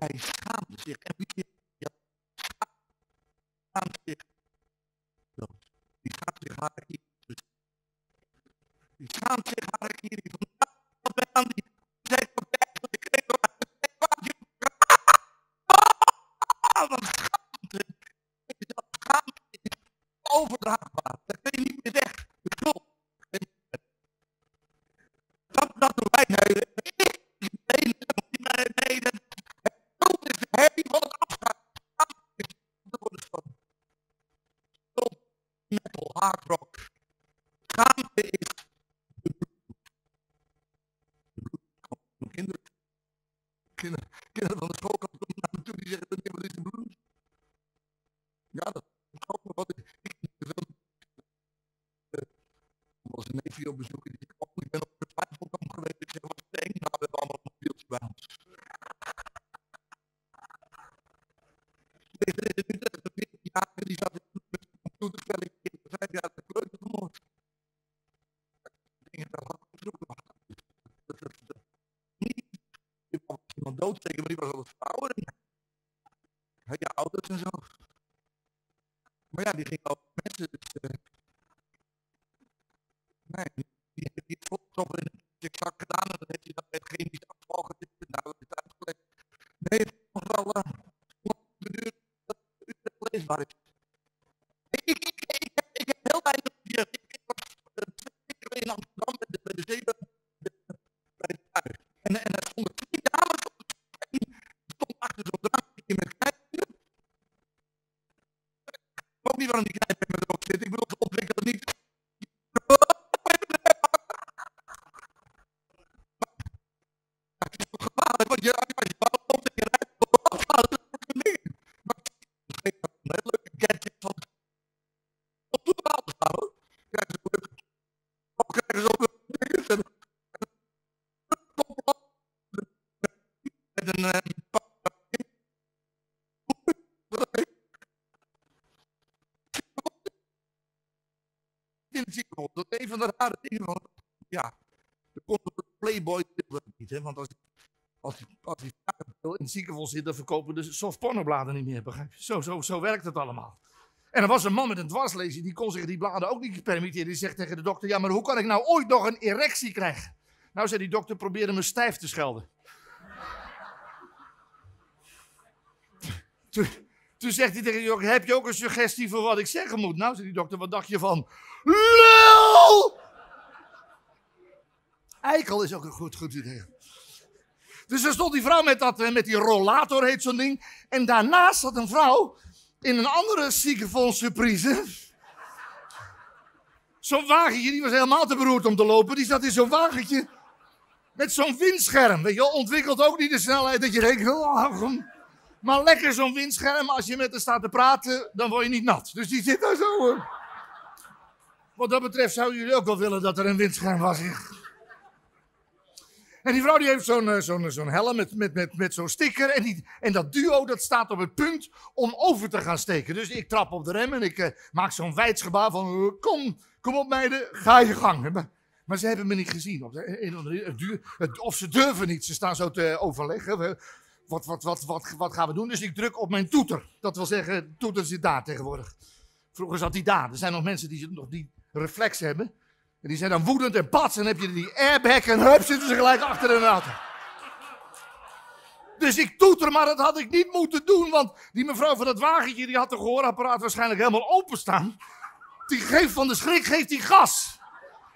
hij schaamde zich. Ja, schaamde zich die schaamde zich harakiri die schaamt zich harakiri van wat wij aan die zij dat ik kreeg door wat schaamte overdraagbaar. Dat kun je niet meer weg. Dat, dat doen wij. Nee, nee, nee, nee, dat is de herrie van het afgaan. Dat wordt van metal, hard rock. Schaamte is kinderen, kinderen, kinderen van de school komen naar me toe die zeggen, meneer, wat is de blues? Ja, dat is ook nog wat ik was een neefje op bezoek en die zei, oh, ik ben op de twijfelkamp geweest. Ik zeg, wat denk Nou, we hebben allemaal een mobieltje bij ons. Deze is nu 40 jaar en die zat met een computerspelletje in de vijf jaar de kleuter vermoord. Dingen daar had zoeken. Dat is niet iemand doodsteken, maar die was altijd vrouwen. Had je ouders en zo. Maar ja, die ging over mensen. Dus, uh, exact gedaan en dat heeft hij dan met chemisch afval getipt. Nou, dat is uitgelegd. Nee, het is nog wel uh, duur dat het leesbaar is. Ik, ik, ik, ik, heb, ik heb heel weinig hier. Ik, was uh, twee keer in Amsterdam bij de, bij de zee bij de tuin. En, en er stonden twee dames op de stond achter zo'n Ik weet ook de dingen van, ja, de Playboy wil het niet, hè, want als als als in het ziekenhuis zit, dan verkopen de softpornobladen niet meer, begrijp je? Zo, zo, zo werkt het allemaal. En er was een man met een dwarslezer, die kon zich die bladen ook niet permitteren. Die zegt tegen de dokter, ja, maar hoe kan ik nou ooit nog een erectie krijgen? Nou, zei die dokter, probeer me stijf te schelden. Toen, toen zegt hij tegen de dokter, heb je ook een suggestie voor wat ik zeggen moet? Nou, zei die dokter, wat dacht je van? Eikel is ook een goed, goed idee. Dus er stond die vrouw met, dat, eh, met die rollator, heet zo'n ding. En daarnaast zat een vrouw in een andere ziekenfonds surprise. Zo'n wagentje, die was helemaal te beroerd om te lopen. Die zat in zo'n wagentje met zo'n windscherm. Weet je, ontwikkelt ook niet de snelheid dat je denkt... Oh, maar lekker zo'n windscherm, als je met haar staat te praten, dan word je niet nat. Dus die zit daar zo... Wat dat betreft zouden jullie ook wel willen dat er een windscherm was. En die vrouw die heeft zo'n uh, zo'n zo'n helm met, met, met, met zo'n sticker. En, die, en dat duo dat staat op het punt om over te gaan steken. Dus ik trap op de rem en ik uh, maak zo'n wijdsgebaar van... Uh, kom, kom op meiden, ga je gang. Maar, maar ze hebben me niet gezien. Of, of ze durven niet, ze staan zo te overleggen. Wat, wat, wat, wat, wat gaan we doen? Dus ik druk op mijn toeter. Dat wil zeggen, toeter zit daar tegenwoordig. Vroeger zat die daar. Er zijn nog mensen die nog die reflex hebben. En die zijn dan woedend en pats. En heb je die airbag en hup, zitten ze gelijk achter de auto. Dus ik toeter, maar dat had ik niet moeten doen. Want die mevrouw van dat wagentje, die had de gehoorapparaat waarschijnlijk helemaal openstaan. Die geeft van de schrik, geeft die gas.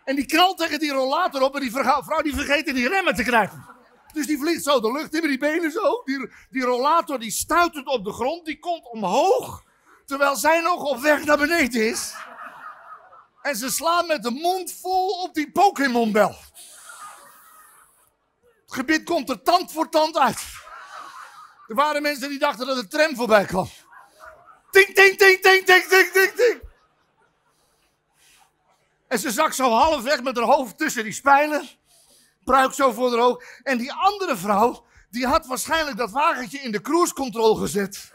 En die knalt tegen die rollator op en die vrouw die vergeet die remmen te krijgen. Dus die vliegt zo de lucht in met die benen zo. Die, die rollator die stuitert op de grond, die komt omhoog. Terwijl zij nog op weg naar beneden is. En ze slaan met de mond vol op die Pokémon-bel. Het gebied komt er tand voor tand uit. Er waren mensen die dachten dat de tram voorbij kwam. Ting, ting, ting, ting, ting, ting, ting, ting. En ze zak zo half weg met haar hoofd tussen die spijlen. Pruik zo voor haar oog. En die andere vrouw, die had waarschijnlijk dat wagentje in de cruise control gezet.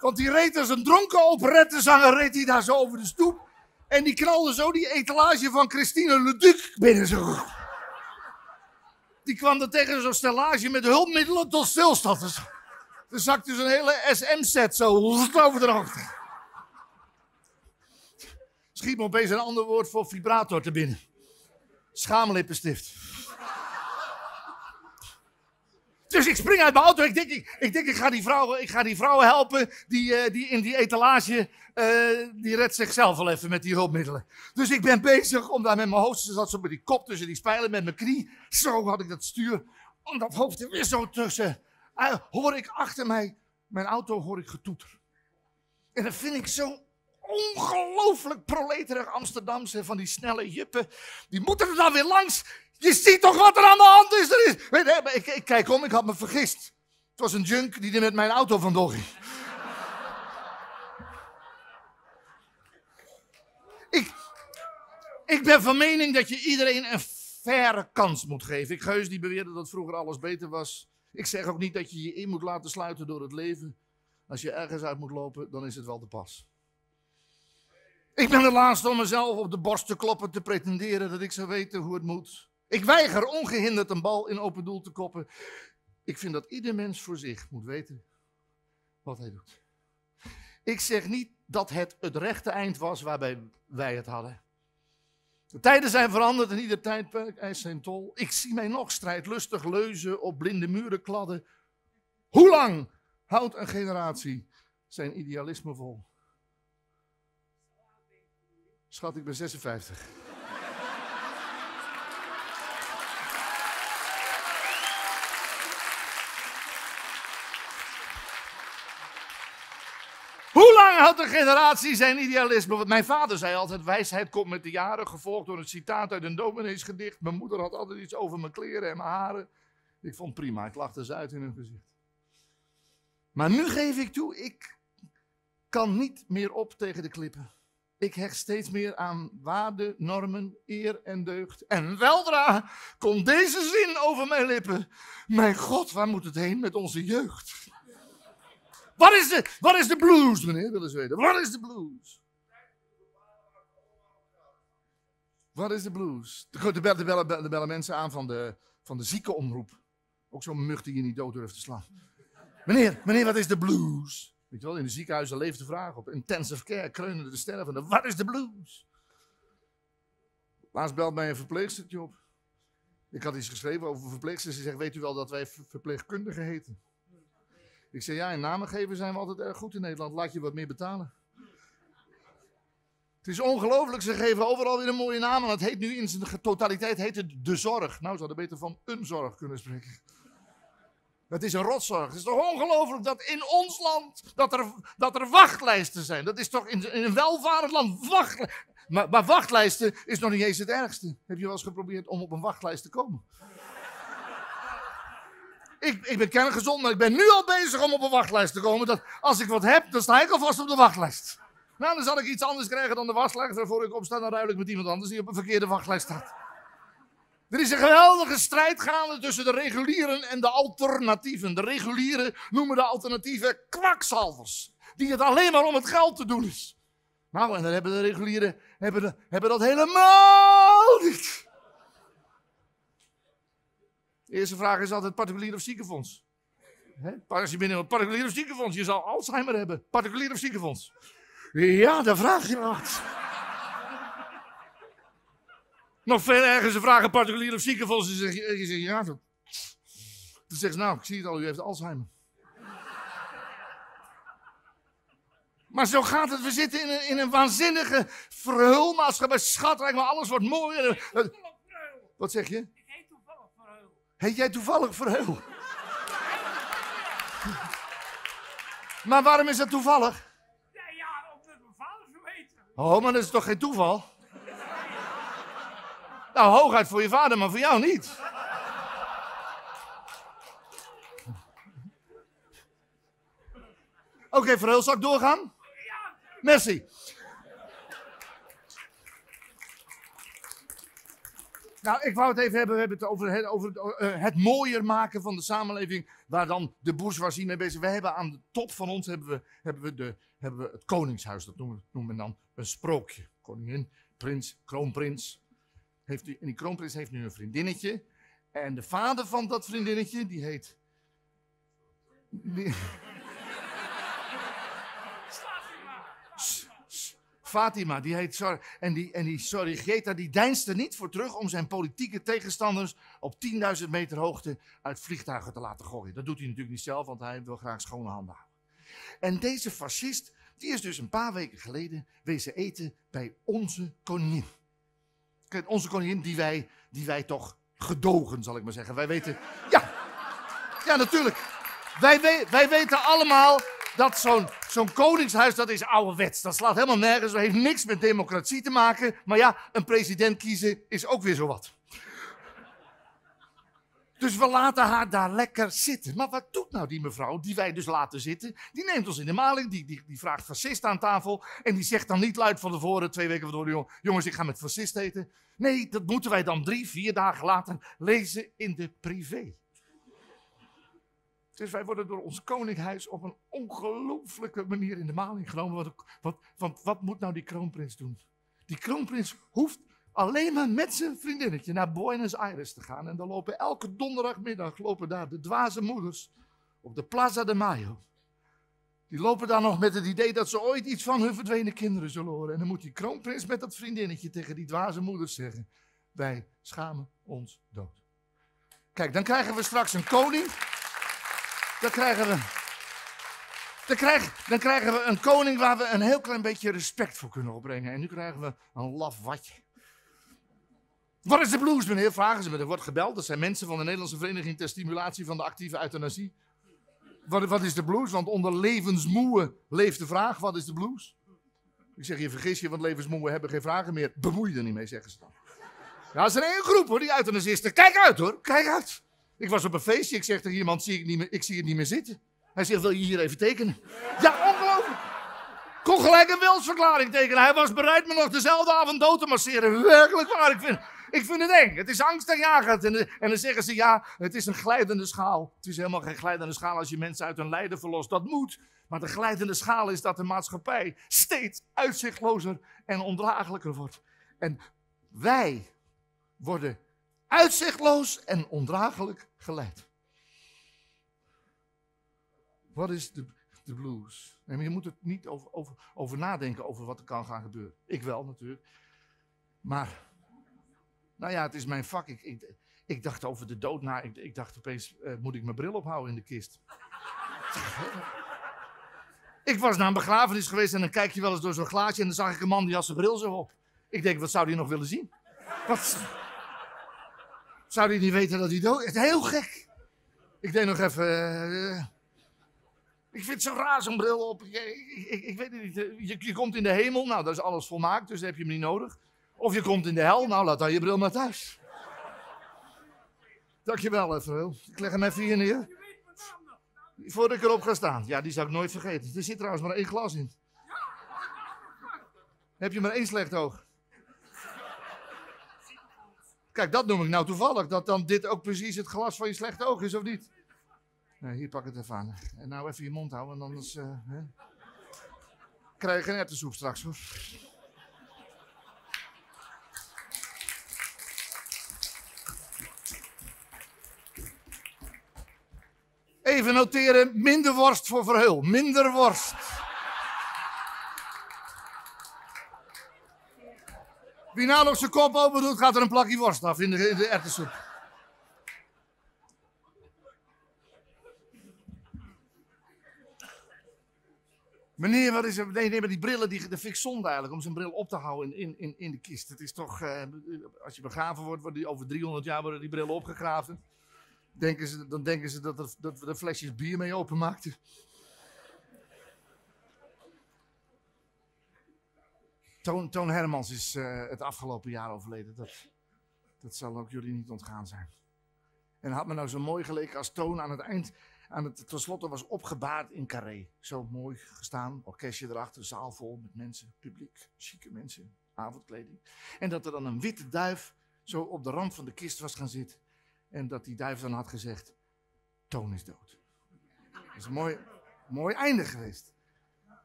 Want die reed als een dronken operettezanger, reed hij daar zo over de stoep. En die knalde zo die etalage van Christine Leduc binnen zo. Die kwam er tegen zo'n stellage met hulpmiddelen tot stilstand. Dus er zakte zo'n hele SM-set zo over de hoogte. Schiet me opeens een ander woord voor vibrator te binnen. Schaamlippenstift. Dus ik spring uit mijn auto. Ik denk, ik, denk, ik, ga, die vrouwen, ik ga die vrouwen helpen die, uh, die in die etalage, uh, die redt zichzelf wel even met die hulpmiddelen. Dus ik ben bezig om daar met mijn hoofd, ze zat zo met die kop tussen die spijlen, met mijn knie. Zo had ik dat stuur, om dat hoofd er weer zo tussen. Uh, hoor ik achter mij, mijn auto hoor ik getoeter. En dat vind ik zo ongelooflijk proleterig Amsterdamse van die snelle juppen. Die moeten er dan weer langs. Je ziet toch wat er aan de hand is? Er is... Ik, ik, kijk om, ik had me vergist. Het was een junk die er met mijn auto vandoor ik, ik ben van mening dat je iedereen een faire kans moet geven. Ik geus die beweerde dat vroeger alles beter was. Ik zeg ook niet dat je je in moet laten sluiten door het leven. Als je ergens uit moet lopen, dan is het wel te pas. Ik ben de laatste om mezelf op de borst te kloppen, te pretenderen dat ik zou weten hoe het moet. Ik weiger ongehinderd een bal in open doel te koppen. Ik vind dat ieder mens voor zich moet weten wat hij doet. Ik zeg niet dat het het rechte eind was waarbij wij het hadden. De tijden zijn veranderd en ieder tijdperk eist zijn tol. Ik zie mij nog strijdlustig leuzen op blinde muren kladden. Hoe lang houdt een generatie zijn idealisme vol? Schat, ik ben 56. Hoe lang houdt generatie zijn idealisme? Mijn vader zei altijd: wijsheid komt met de jaren, gevolgd door een citaat uit een domineesgedicht. Mijn moeder had altijd iets over mijn kleren en mijn haren. Ik vond prima, ik lachte ze uit in hun gezicht. Maar nu geef ik toe, ik kan niet meer op tegen de klippen. Ik hecht steeds meer aan waarden, normen, eer en deugd. En weldra komt deze zin over mijn lippen. Mijn God, waar moet het heen met onze jeugd? Wat is de, wat is de blues, meneer? Willen ze weten. Wat is de blues? Wat is de blues? De, bellen, bellen, bellen mensen aan van de, van de ziekenomroep. Ook zo'n mug die je niet dood durft te slaan. Meneer, meneer, wat is de blues? Weet je wel, in de ziekenhuizen leeft de vraag op. Intensive care, kreunen de stervende. Wat is de blues? Laatst belt mij een verpleegstertje op. Ik had iets geschreven over verpleegsters. Ze zegt, weet u wel dat wij verpleegkundigen heten? Ik zei, ja, in namen geven zijn we altijd erg goed in Nederland. Laat je wat meer betalen. Het is ongelooflijk, ze geven overal weer een mooie naam. En het heet nu in zijn totaliteit heet het de zorg. Nou, ze hadden beter van een zorg kunnen spreken. Het is een rotzorg. Het is toch ongelooflijk dat in ons land dat er, dat er wachtlijsten zijn. Dat is toch in, een welvarend land wachtlijsten. Maar, maar wachtlijsten is nog niet eens het ergste. Heb je wel eens geprobeerd om op een wachtlijst te komen? Ik, ik ben kerngezond, maar ik ben nu al bezig om op een wachtlijst te komen. Dat als ik wat heb, dan sta ik alvast op de wachtlijst. Nou, dan zal ik iets anders krijgen dan de wachtlijst. Waarvoor ik opsta, dan ruil ik met iemand anders die op een verkeerde wachtlijst staat. Er is een geweldige strijd gaande tussen de regulieren en de alternatieven. De regulieren noemen de alternatieven kwakzalvers. Die het alleen maar om het geld te doen is. Nou, en dan hebben de regulieren hebben, hebben dat helemaal niet. De eerste vraag is altijd particulier of ziekenfonds. Als je binnen een particulier of ziekenfonds, je zal Alzheimer hebben. Particulier of ziekenfonds. Ja, dan vraag je wat. Nog veel erger, ze vragen particulier of ziekenfonds. Je zegt, je zegt ja. Dan zegt ze, nou, ik zie het al, u heeft Alzheimer. Maar zo gaat het. We zitten in een, in een waanzinnige verhulmaatschappij. Schatrijk, maar alles wordt mooi. Wat zeg je? Heet jij toevallig Verheul? maar waarom is dat toevallig?
Ja, ja, omdat mijn vader zo heet.
Oh, maar dat is toch geen toeval? Nou, hooguit voor je vader, maar voor jou niet. Oké, okay, Verheul, zal ik doorgaan?
Ja.
Merci. Nou, ik wou het even hebben, we hebben het over, het, over het, uh, het mooier maken van de samenleving, waar dan de bourgeoisie mee bezig is. We hebben aan de top van ons hebben we, hebben we, de, hebben het koningshuis, dat noemen, we dan een sprookje. Koningin, prins, kroonprins. Heeft en die kroonprins heeft nu een vriendinnetje. En de vader van dat vriendinnetje, die heet... Fatima, die heet sorry, en die, en die sorry, Greta, die deinst er niet voor terug om zijn politieke tegenstanders op 10.000 meter hoogte uit vliegtuigen te laten gooien. Dat doet hij natuurlijk niet zelf, want hij wil graag schone handen houden. En deze fascist, die is dus een paar weken geleden wezen eten bij onze koningin. Onze koningin die wij, die wij toch gedogen, zal ik maar zeggen. Wij weten, ja, ja natuurlijk. Wij, wij weten allemaal dat zo'n zo'n koningshuis, dat is ouderwets. Dat slaat helemaal nergens. Dat heeft niks met democratie te maken. Maar ja, een president kiezen is ook weer zo wat. Dus we laten haar daar lekker zitten. Maar wat doet nou die mevrouw, die wij dus laten zitten? Die neemt ons in de maling, die, die, die vraagt fascist aan tafel. En die zegt dan niet luid van tevoren, twee weken van tevoren, jongens, ik ga met fascist eten. Nee, dat moeten wij dan drie, vier dagen later lezen in de privé. Dus wij worden door ons koninghuis op een ongelooflijke manier in de maling genomen. Want, want wat moet nou die kroonprins doen? Die kroonprins hoeft alleen maar met zijn vriendinnetje naar Buenos Aires te gaan. En dan lopen elke donderdagmiddag lopen daar de dwaze moeders op de Plaza de Mayo. Die lopen daar nog met het idee dat ze ooit iets van hun verdwenen kinderen zullen horen. En dan moet die kroonprins met dat vriendinnetje tegen die dwaze moeders zeggen: Wij schamen ons dood. Kijk, dan krijgen we straks een koning. Dan krijgen we. Dan dan krijgen we een koning waar we een heel klein beetje respect voor kunnen opbrengen. En nu krijgen we een laf watje. Wat is de blues, meneer? Vragen ze me. Er wordt gebeld. Dat zijn mensen van de Nederlandse Vereniging ter Stimulatie van de Actieve Euthanasie. Wat, wat is de blues? Want onder levensmoe leeft de vraag: wat is de blues? Ik zeg je vergis je, want levensmoe hebben geen vragen meer. Bemoei je er niet mee, zeggen ze dan. Ja, dat is er één groep hoor, die euthanasisten. Kijk uit hoor, kijk uit. Ik was op een feestje, ik zeg tegen iemand: zie ik, niet meer, ik zie het niet meer zitten. Hij zegt: Wil je hier even tekenen? Ja, ongelooflijk. Kon gelijk een wilsverklaring tekenen. Hij was bereid me nog dezelfde avond dood te masseren. Werkelijk waar. Ik vind, ik vind het eng. Het is angstaanjagend. En, en dan zeggen ze ja, het is een glijdende schaal. Het is helemaal geen glijdende schaal als je mensen uit hun lijden verlost. Dat moet. Maar de glijdende schaal is dat de maatschappij steeds uitzichtlozer en ondraaglijker wordt. En wij worden uitzichtloos en ondraaglijk geleid. Wat is de, de blues? Je moet er niet over, over, over nadenken over wat er kan gaan gebeuren. Ik wel natuurlijk. Maar nou ja, het is mijn vak. Ik, ik, ik dacht over de dood na. Ik, ik dacht opeens, uh, moet ik mijn bril ophouden in de kist? ik was naar een begrafenis geweest en dan kijk je wel eens door zo'n glaasje en dan zag ik een man die had zijn bril zo op. Ik denk, wat zou die nog willen zien? Wat? Zou hij niet weten dat hij dood is? Heel gek. Ik deed nog even... Uh, ik vind het zo raar, zo'n op. Ik, ik, weet het niet. Je, je, komt in de hemel, nou, dat is alles volmaakt, dus heb je hem niet nodig. Of je komt in de hel, nou laat dan je bril maar thuis. Dankjewel, Efrael. Ik leg hem even hier neer. Voordat ik erop ga staan. Ja, die zou ik nooit vergeten. Er zit trouwens maar één glas in. Heb je maar één slecht oog? Kijk, dat noem ik nou toevallig. Dat dan dit ook precies het glas van je slechte oog is, of niet? Nee, hier pak het even aan. En nou even je mond houden, anders uh, hè. krijg je geen erwtensoep straks hoor. Even noteren, minder worst voor Verheul. Minder worst. Wie nou nog zijn kop open doet, gaat er een plakje worst af in de. Meneer, wat is er? Nee, maar die brillen, die, dat vind zonde eigenlijk, om zijn bril op te houden in, in, in de kist. Het is toch, eh, als je begraven wordt, worden die, over 300 jaar worden die brillen opgegraven denken ze, dan denken ze dat, er, dat we er flesjes bier mee openmaakten. Toon, Hermans is uh, het afgelopen jaar overleden. Dat, dat zal ook jullie niet ontgaan zijn. En had me nou zo mooi geleken als Toon aan het eind, aan het tenslotte was opgebaard in Carré. Zo mooi gestaan, orkestje erachter, zaal vol met mensen, publiek, chique mensen, avondkleding. En dat er dan een witte duif zo op de rand van de kist was gaan zitten. En dat die duif dan had gezegd: Toon is dood. Dat is een mooi, mooi einde geweest.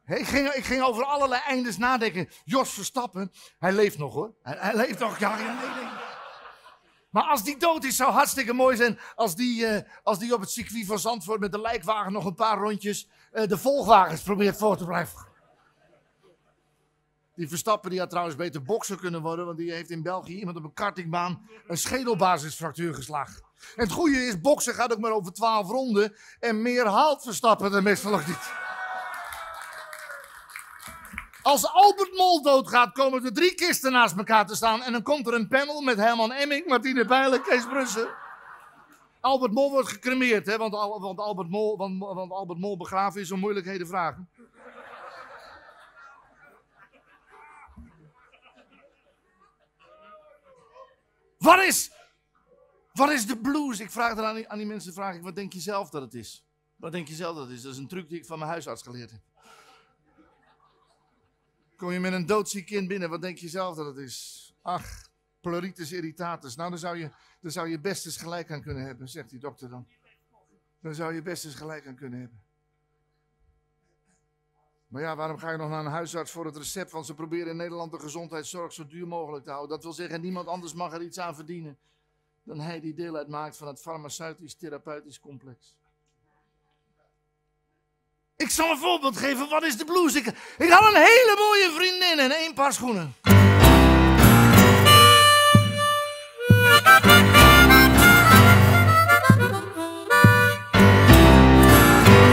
Ik, ging, ik ging over allerlei eindes nadenken. Jos Verstappen, hij leeft nog hoor. Hij, hij leeft nog. Ja, ja. Maar als die dood is, zou hartstikke mooi zijn als die, uh, als die op het circuit van Zandvoort met de lijkwagen nog een paar rondjes uh, de volgwagens probeert voor te blijven. Die Verstappen die had trouwens beter bokser kunnen worden, want die heeft in België iemand op een kartingbaan een schedelbasisfractuur geslagen. En het goede is, boksen gaat ook maar over 12 ronden en meer haalt Verstappen er meestal nog niet. Als Albert Mol doodgaat, komen er drie kisten naast elkaar te staan. En dan komt er een panel met Herman Emming, Martine Bijlen, Kees Brussen. Albert Mol wordt gecremeerd, hè, want, want, Albert Mol, want, want Albert Mol begraven is om moeilijkheden vragen. Wat is, wat is de blues? Ik vraag er aan die, aan die mensen, vraag ik, wat denk je zelf dat het is? Wat denk je zelf dat het is? Dat is een truc die ik van mijn huisarts geleerd heb. Kom je met een doodziek kind binnen, wat denk je zelf dat het is? Ach, pleuritis irritatus. Nou, dan zou je, dan zou je best eens gelijk aan kunnen hebben, zegt die dokter dan. Dan zou je best eens gelijk aan kunnen hebben. Maar ja, waarom ga je nog naar een huisarts voor het recept? Want ze proberen in Nederland de gezondheidszorg zo duur mogelijk te houden. Dat wil zeggen, niemand anders mag er iets aan verdienen dan hij die deel uitmaakt van het farmaceutisch-therapeutisch complex. Ik zal een voorbeeld geven. Wat is de blues? Ik, had een hele mooie vriendin en één paar schoenen.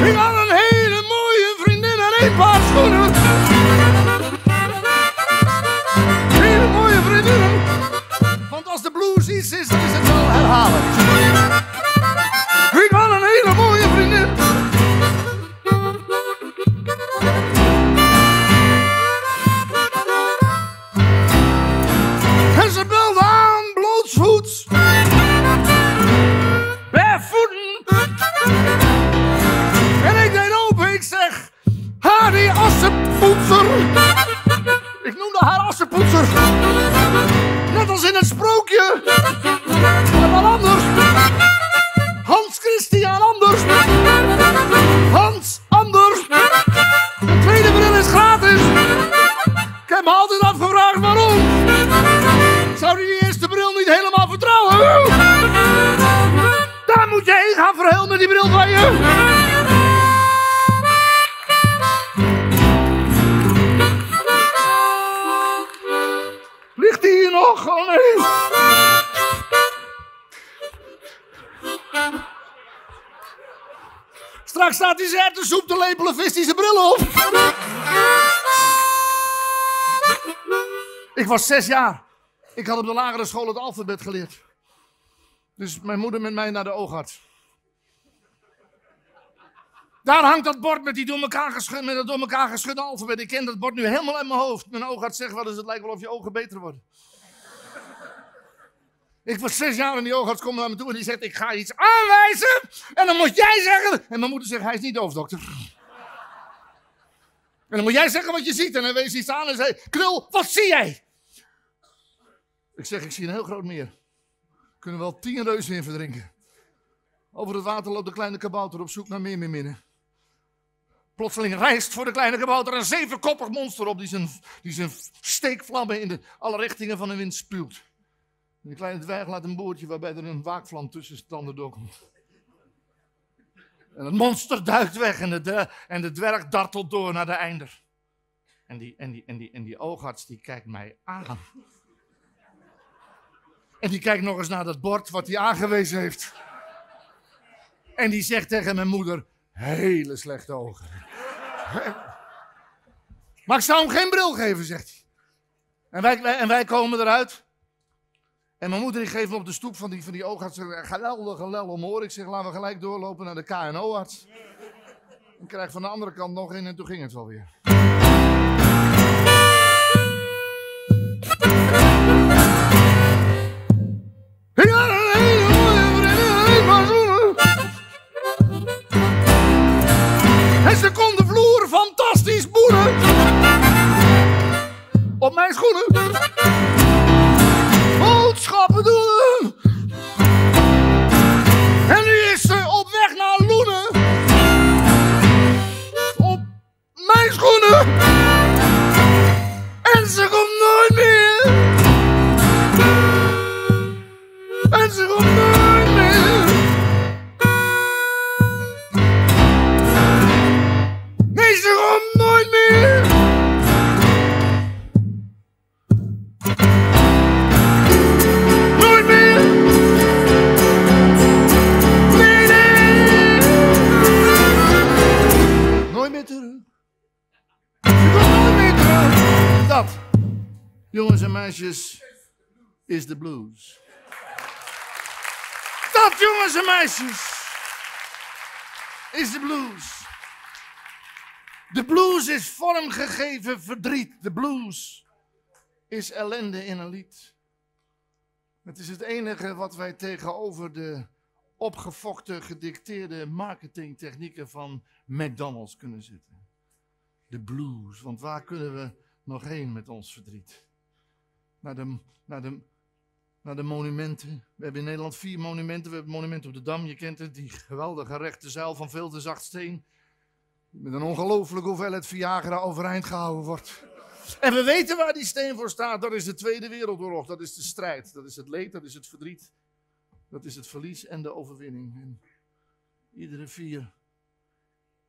Ik had een hele mooie vriendin en één paar schoenen. Hele mooie vriendinnen. Want als de blues iets is, dan is het wel herhalen. Ik noemde haar Assenpoetser. Net als in het sprookje. Anders. Hans Christian Anders. Hans Anders. De tweede bril is gratis. Ik heb me altijd afgevraagd waarom. Zou die die eerste bril niet helemaal vertrouwen? Daar moet je heen gaan, verheel met die bril van je. Die? Oh nee. Straks staat hij zijn de te lepelen, vist hij zijn bril op. Ik was zes jaar. Ik had op de lagere school het alfabet geleerd. Dus mijn moeder met mij naar de oogarts. Daar hangt dat bord met, die door elkaar geschud, met dat door elkaar geschudde alfabet. Ik ken dat bord nu helemaal uit mijn hoofd. Mijn oogarts zegt wel eens, het lijkt wel of je ogen beter worden. Ik was zes jaar en die oogarts komt naar me toe en die zegt, ik ga iets aanwijzen. En dan moet jij zeggen... En mijn moeder zegt, hij is niet doof, dokter. En dan moet jij zeggen wat je ziet. En hij wees iets aan en zei, Krul, wat zie jij? Ik zeg, ik zie een heel groot meer. Kunnen wel tien reuzen in verdrinken. Over het water loopt de kleine kabouter op zoek naar meer meerminnen. Plotseling rijst voor de kleine kabouter een zevenkoppig monster op die zijn, die zijn steekvlammen in de, alle richtingen van de wind spuwt. En de kleine dwerg laat een boordje waarbij er een waakvlam tussen zijn tanden doorkomt. En het monster duikt weg en de, dwerg, en de dwerg dartelt door naar de einder. En die, en, die, en, die, en die oogarts die kijkt mij aan. En die kijkt nog eens naar dat bord wat hij aangewezen heeft. En die zegt tegen mijn moeder, hele slechte ogen. Maar ik zou hem geen bril geven, zegt hij. En wij- en wij komen eruit. En mijn moeder die geeft me op de stoep van die, van die oogarts een geweldige lel omhoor. Ik zeg, laten we gelijk doorlopen naar de KNO-arts. Ik krijg van de andere kant nog in en toen ging het wel weer. Is de blues. De blues is vormgegeven verdriet. De blues is ellende in een lied. Het is het enige wat wij tegenover de opgefokte, gedicteerde marketingtechnieken van McDonald's kunnen zetten. De blues, want waar kunnen we nog heen met ons verdriet? Naar de, naar de, naar de monumenten. We hebben in Nederland vier monumenten. We hebben het monument op de Dam, je kent het, die geweldige rechte zuil van veel te zacht steen. Met een ongelooflijke hoeveelheid Viagra overeind gehouden wordt. En we weten waar die steen voor staat. Dat is de Tweede Wereldoorlog. Dat is de strijd. Dat is het leed. Dat is het verdriet. Dat is het verlies en de overwinning. En iedere vier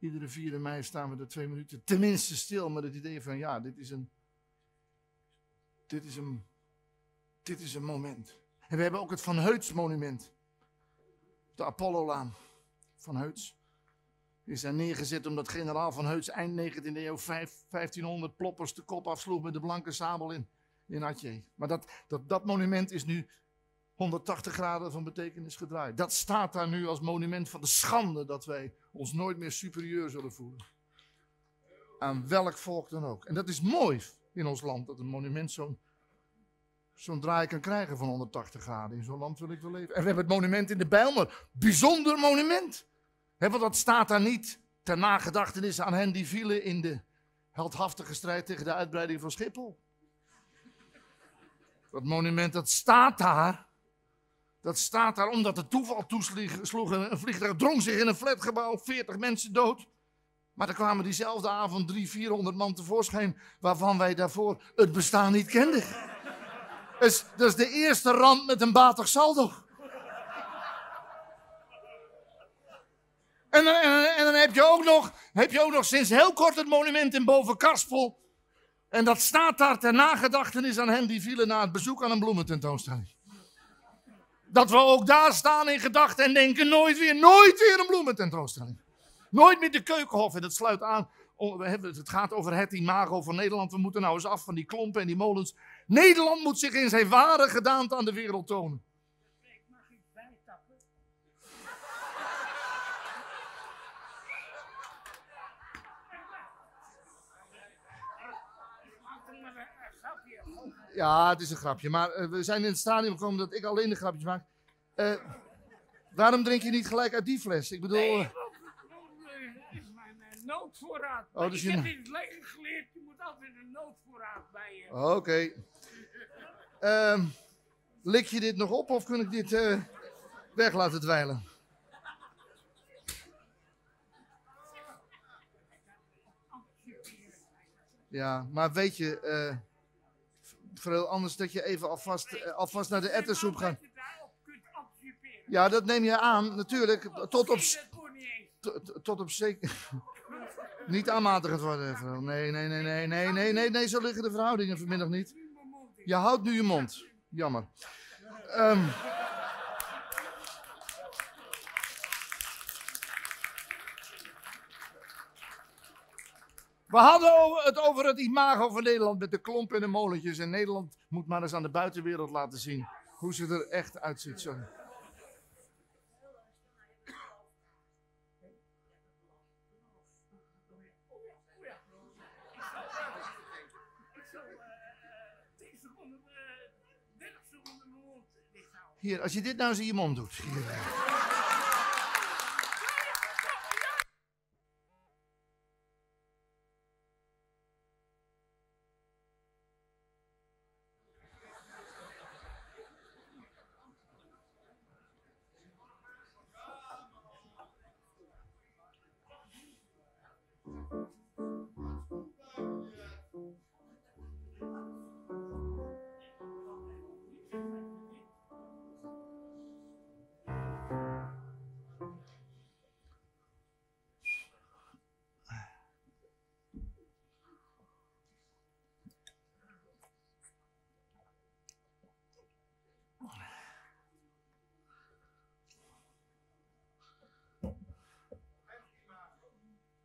Iedere 4 mei staan we er twee minuten tenminste stil met het idee van ja, dit is een. Dit is een. Dit is een moment. En we hebben ook het Van Heuts monument. De Apollo-laan van Heuts. Is daar neergezet omdat generaal Van Heuts eind 19e eeuw 1500 ploppers de kop afsloeg met de blanke sabel in, in Atje. Maar dat, dat, dat monument is nu 180 graden van betekenis gedraaid. Dat staat daar nu als monument van de schande dat wij ons nooit meer superieur zullen voelen. Aan welk volk dan ook. En dat is mooi in ons land, dat een monument zo'n zo'n draai kan krijgen van 180 graden. In zo'n land wil ik wel leven. En we hebben het monument in de Bijlmer. Bijzonder monument. He, want dat staat daar niet ter nagedachtenis aan hen die vielen in de heldhaftige strijd tegen de uitbreiding van Schiphol. Dat monument dat staat daar dat staat daar omdat de toeval toesloeg. Een vliegtuig drong zich in een flatgebouw, 40 mensen dood. Maar er kwamen diezelfde avond 300, 400 man tevoorschijn, waarvan wij daarvoor het bestaan niet kenden. Dus, dat is de eerste rand met een batig saldo. En dan, en, dan heb, je ook nog, heb je ook nog sinds heel kort het monument in Boven En dat staat daar ter nagedachtenis aan hen die vielen na het bezoek aan een bloemententoonstelling dat we ook daar staan in gedachten en denken: nooit weer, nooit weer een bloemententoonstelling. Nooit meer de keukenhof. En dat sluit aan. Het gaat over het imago van Nederland. We moeten nou eens af van die klompen en die molens. Nederland moet zich in zijn ware gedaante aan de wereld tonen. Ik mag iets bijtappen. Ja, het is een grapje. Maar uh, we zijn in het stadium gekomen dat ik alleen de grapjes maak. Uh, waarom drink je niet gelijk uit die fles? Ik bedoel... Nee,
uh... is mijn noodvoorraad. Oh, dus ik je... heb in het leven geleerd, je moet altijd een noodvoorraad bij je.
Oké. Okay. Ehm, lik je dit nog op of kun ik dit uh, weg laten dweilen? Ja, maar weet je, uh, anders dat je even alvast, uh, alvast naar de ettersoep gaat. Ja, dat neem je aan, natuurlijk. Tot op, tot op zeker. niet aanmatigend worden. Nee, nee, nee, nee, nee, nee, nee, nee, zo liggen de verhoudingen vanmiddag niet. Je houdt nu je mond. Jammer. Um, We hadden het over het imago van Nederland met de klompen en de molentjes. En Nederland moet maar eens aan de buitenwereld laten zien hoe ze er echt uitziet. Sorry. Hier, als je dit nou eens in je mond doet.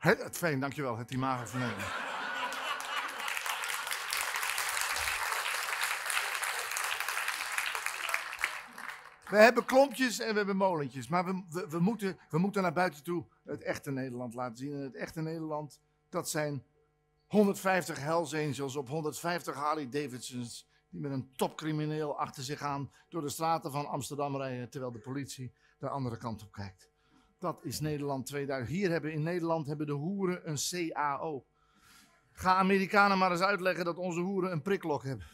Het, fijn, dankjewel. Het imago van Nederland. We hebben klompjes en we hebben molentjes. Maar we, we, we, moeten, we moeten naar buiten toe het echte Nederland laten zien. En het echte Nederland, dat zijn 150 Hells Angels op 150 Harley Davidsons. Die met een topcrimineel achter zich aan door de straten van Amsterdam rijden. Terwijl de politie de andere kant op kijkt. Dat is Nederland 2000. Hier hebben in Nederland hebben de hoeren een CAO. Ga Amerikanen maar eens uitleggen dat onze hoeren een priklok hebben.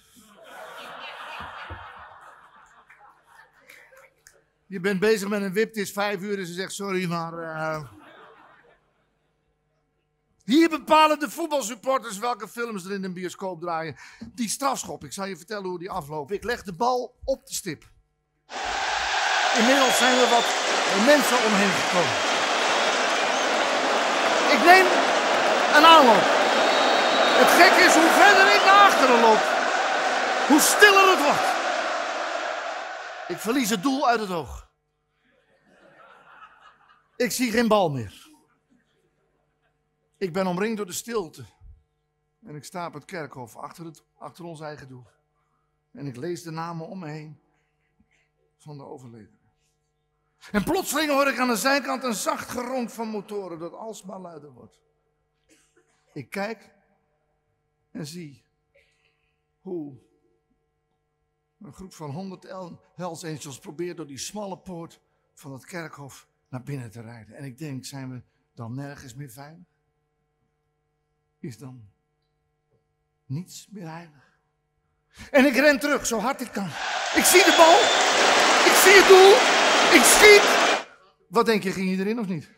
Je bent bezig met een wip, het is vijf uur en ze zegt sorry, maar... Uh... Hier bepalen de voetbalsupporters welke films er in een bioscoop draaien. Die strafschop, ik zal je vertellen hoe die afloopt. Ik leg de bal op de stip. Inmiddels zijn er wat mensen omheen gekomen. Ik neem een aanloop. Het gekke is hoe verder ik naar achteren loop, hoe stiller het wordt. Ik verlies het doel uit het oog. Ik zie geen bal meer. Ik ben omringd door de stilte. En ik sta op het kerkhof achter, het, achter ons eigen doel. En ik lees de namen om me heen van de overledenen. En plotseling hoor ik aan de zijkant een zacht geronk van motoren dat alsmaar luider wordt. Ik kijk en zie hoe een groep van honderd Hells Angels probeert door die smalle poort van het kerkhof naar binnen te rijden. En ik denk, zijn we dan nergens meer veilig? Is dan niets meer heilig? En ik ren terug zo hard ik kan. Ik zie de bal. Ik zie het doel. Ik schiet. Wat denk je, ging hij erin of niet?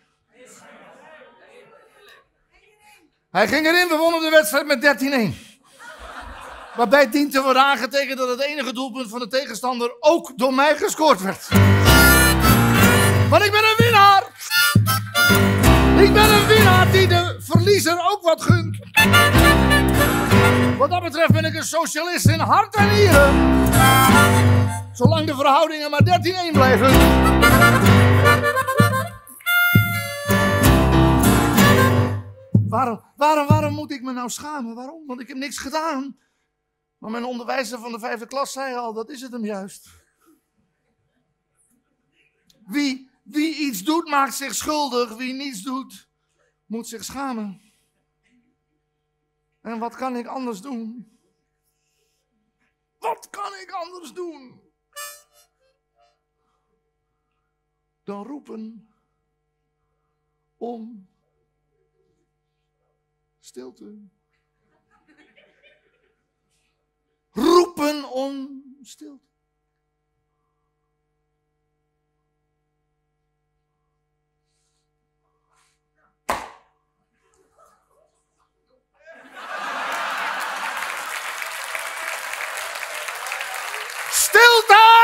Hij ging erin, we wonnen de wedstrijd met 13-1. Waarbij dient te worden aangetekend dat het enige doelpunt van de tegenstander ook door mij gescoord werd. Want ik ben een winnaar! Ik ben een winnaar die de verliezer ook wat gunt. Wat dat betreft ben ik een socialist in hart en nieren. Zolang de verhoudingen maar 13-1 blijven. Waarom, waarom, waarom moet ik me nou schamen? Waarom? Want ik heb niks gedaan. Maar mijn onderwijzer van de vijfde klas zei al, dat is het hem juist. Wie, wie iets doet, maakt zich schuldig. Wie niets doet, moet zich schamen. En wat kan ik anders doen? Wat kan ik anders doen? Dan roepen om stilte. Roepen om stilte. Stop.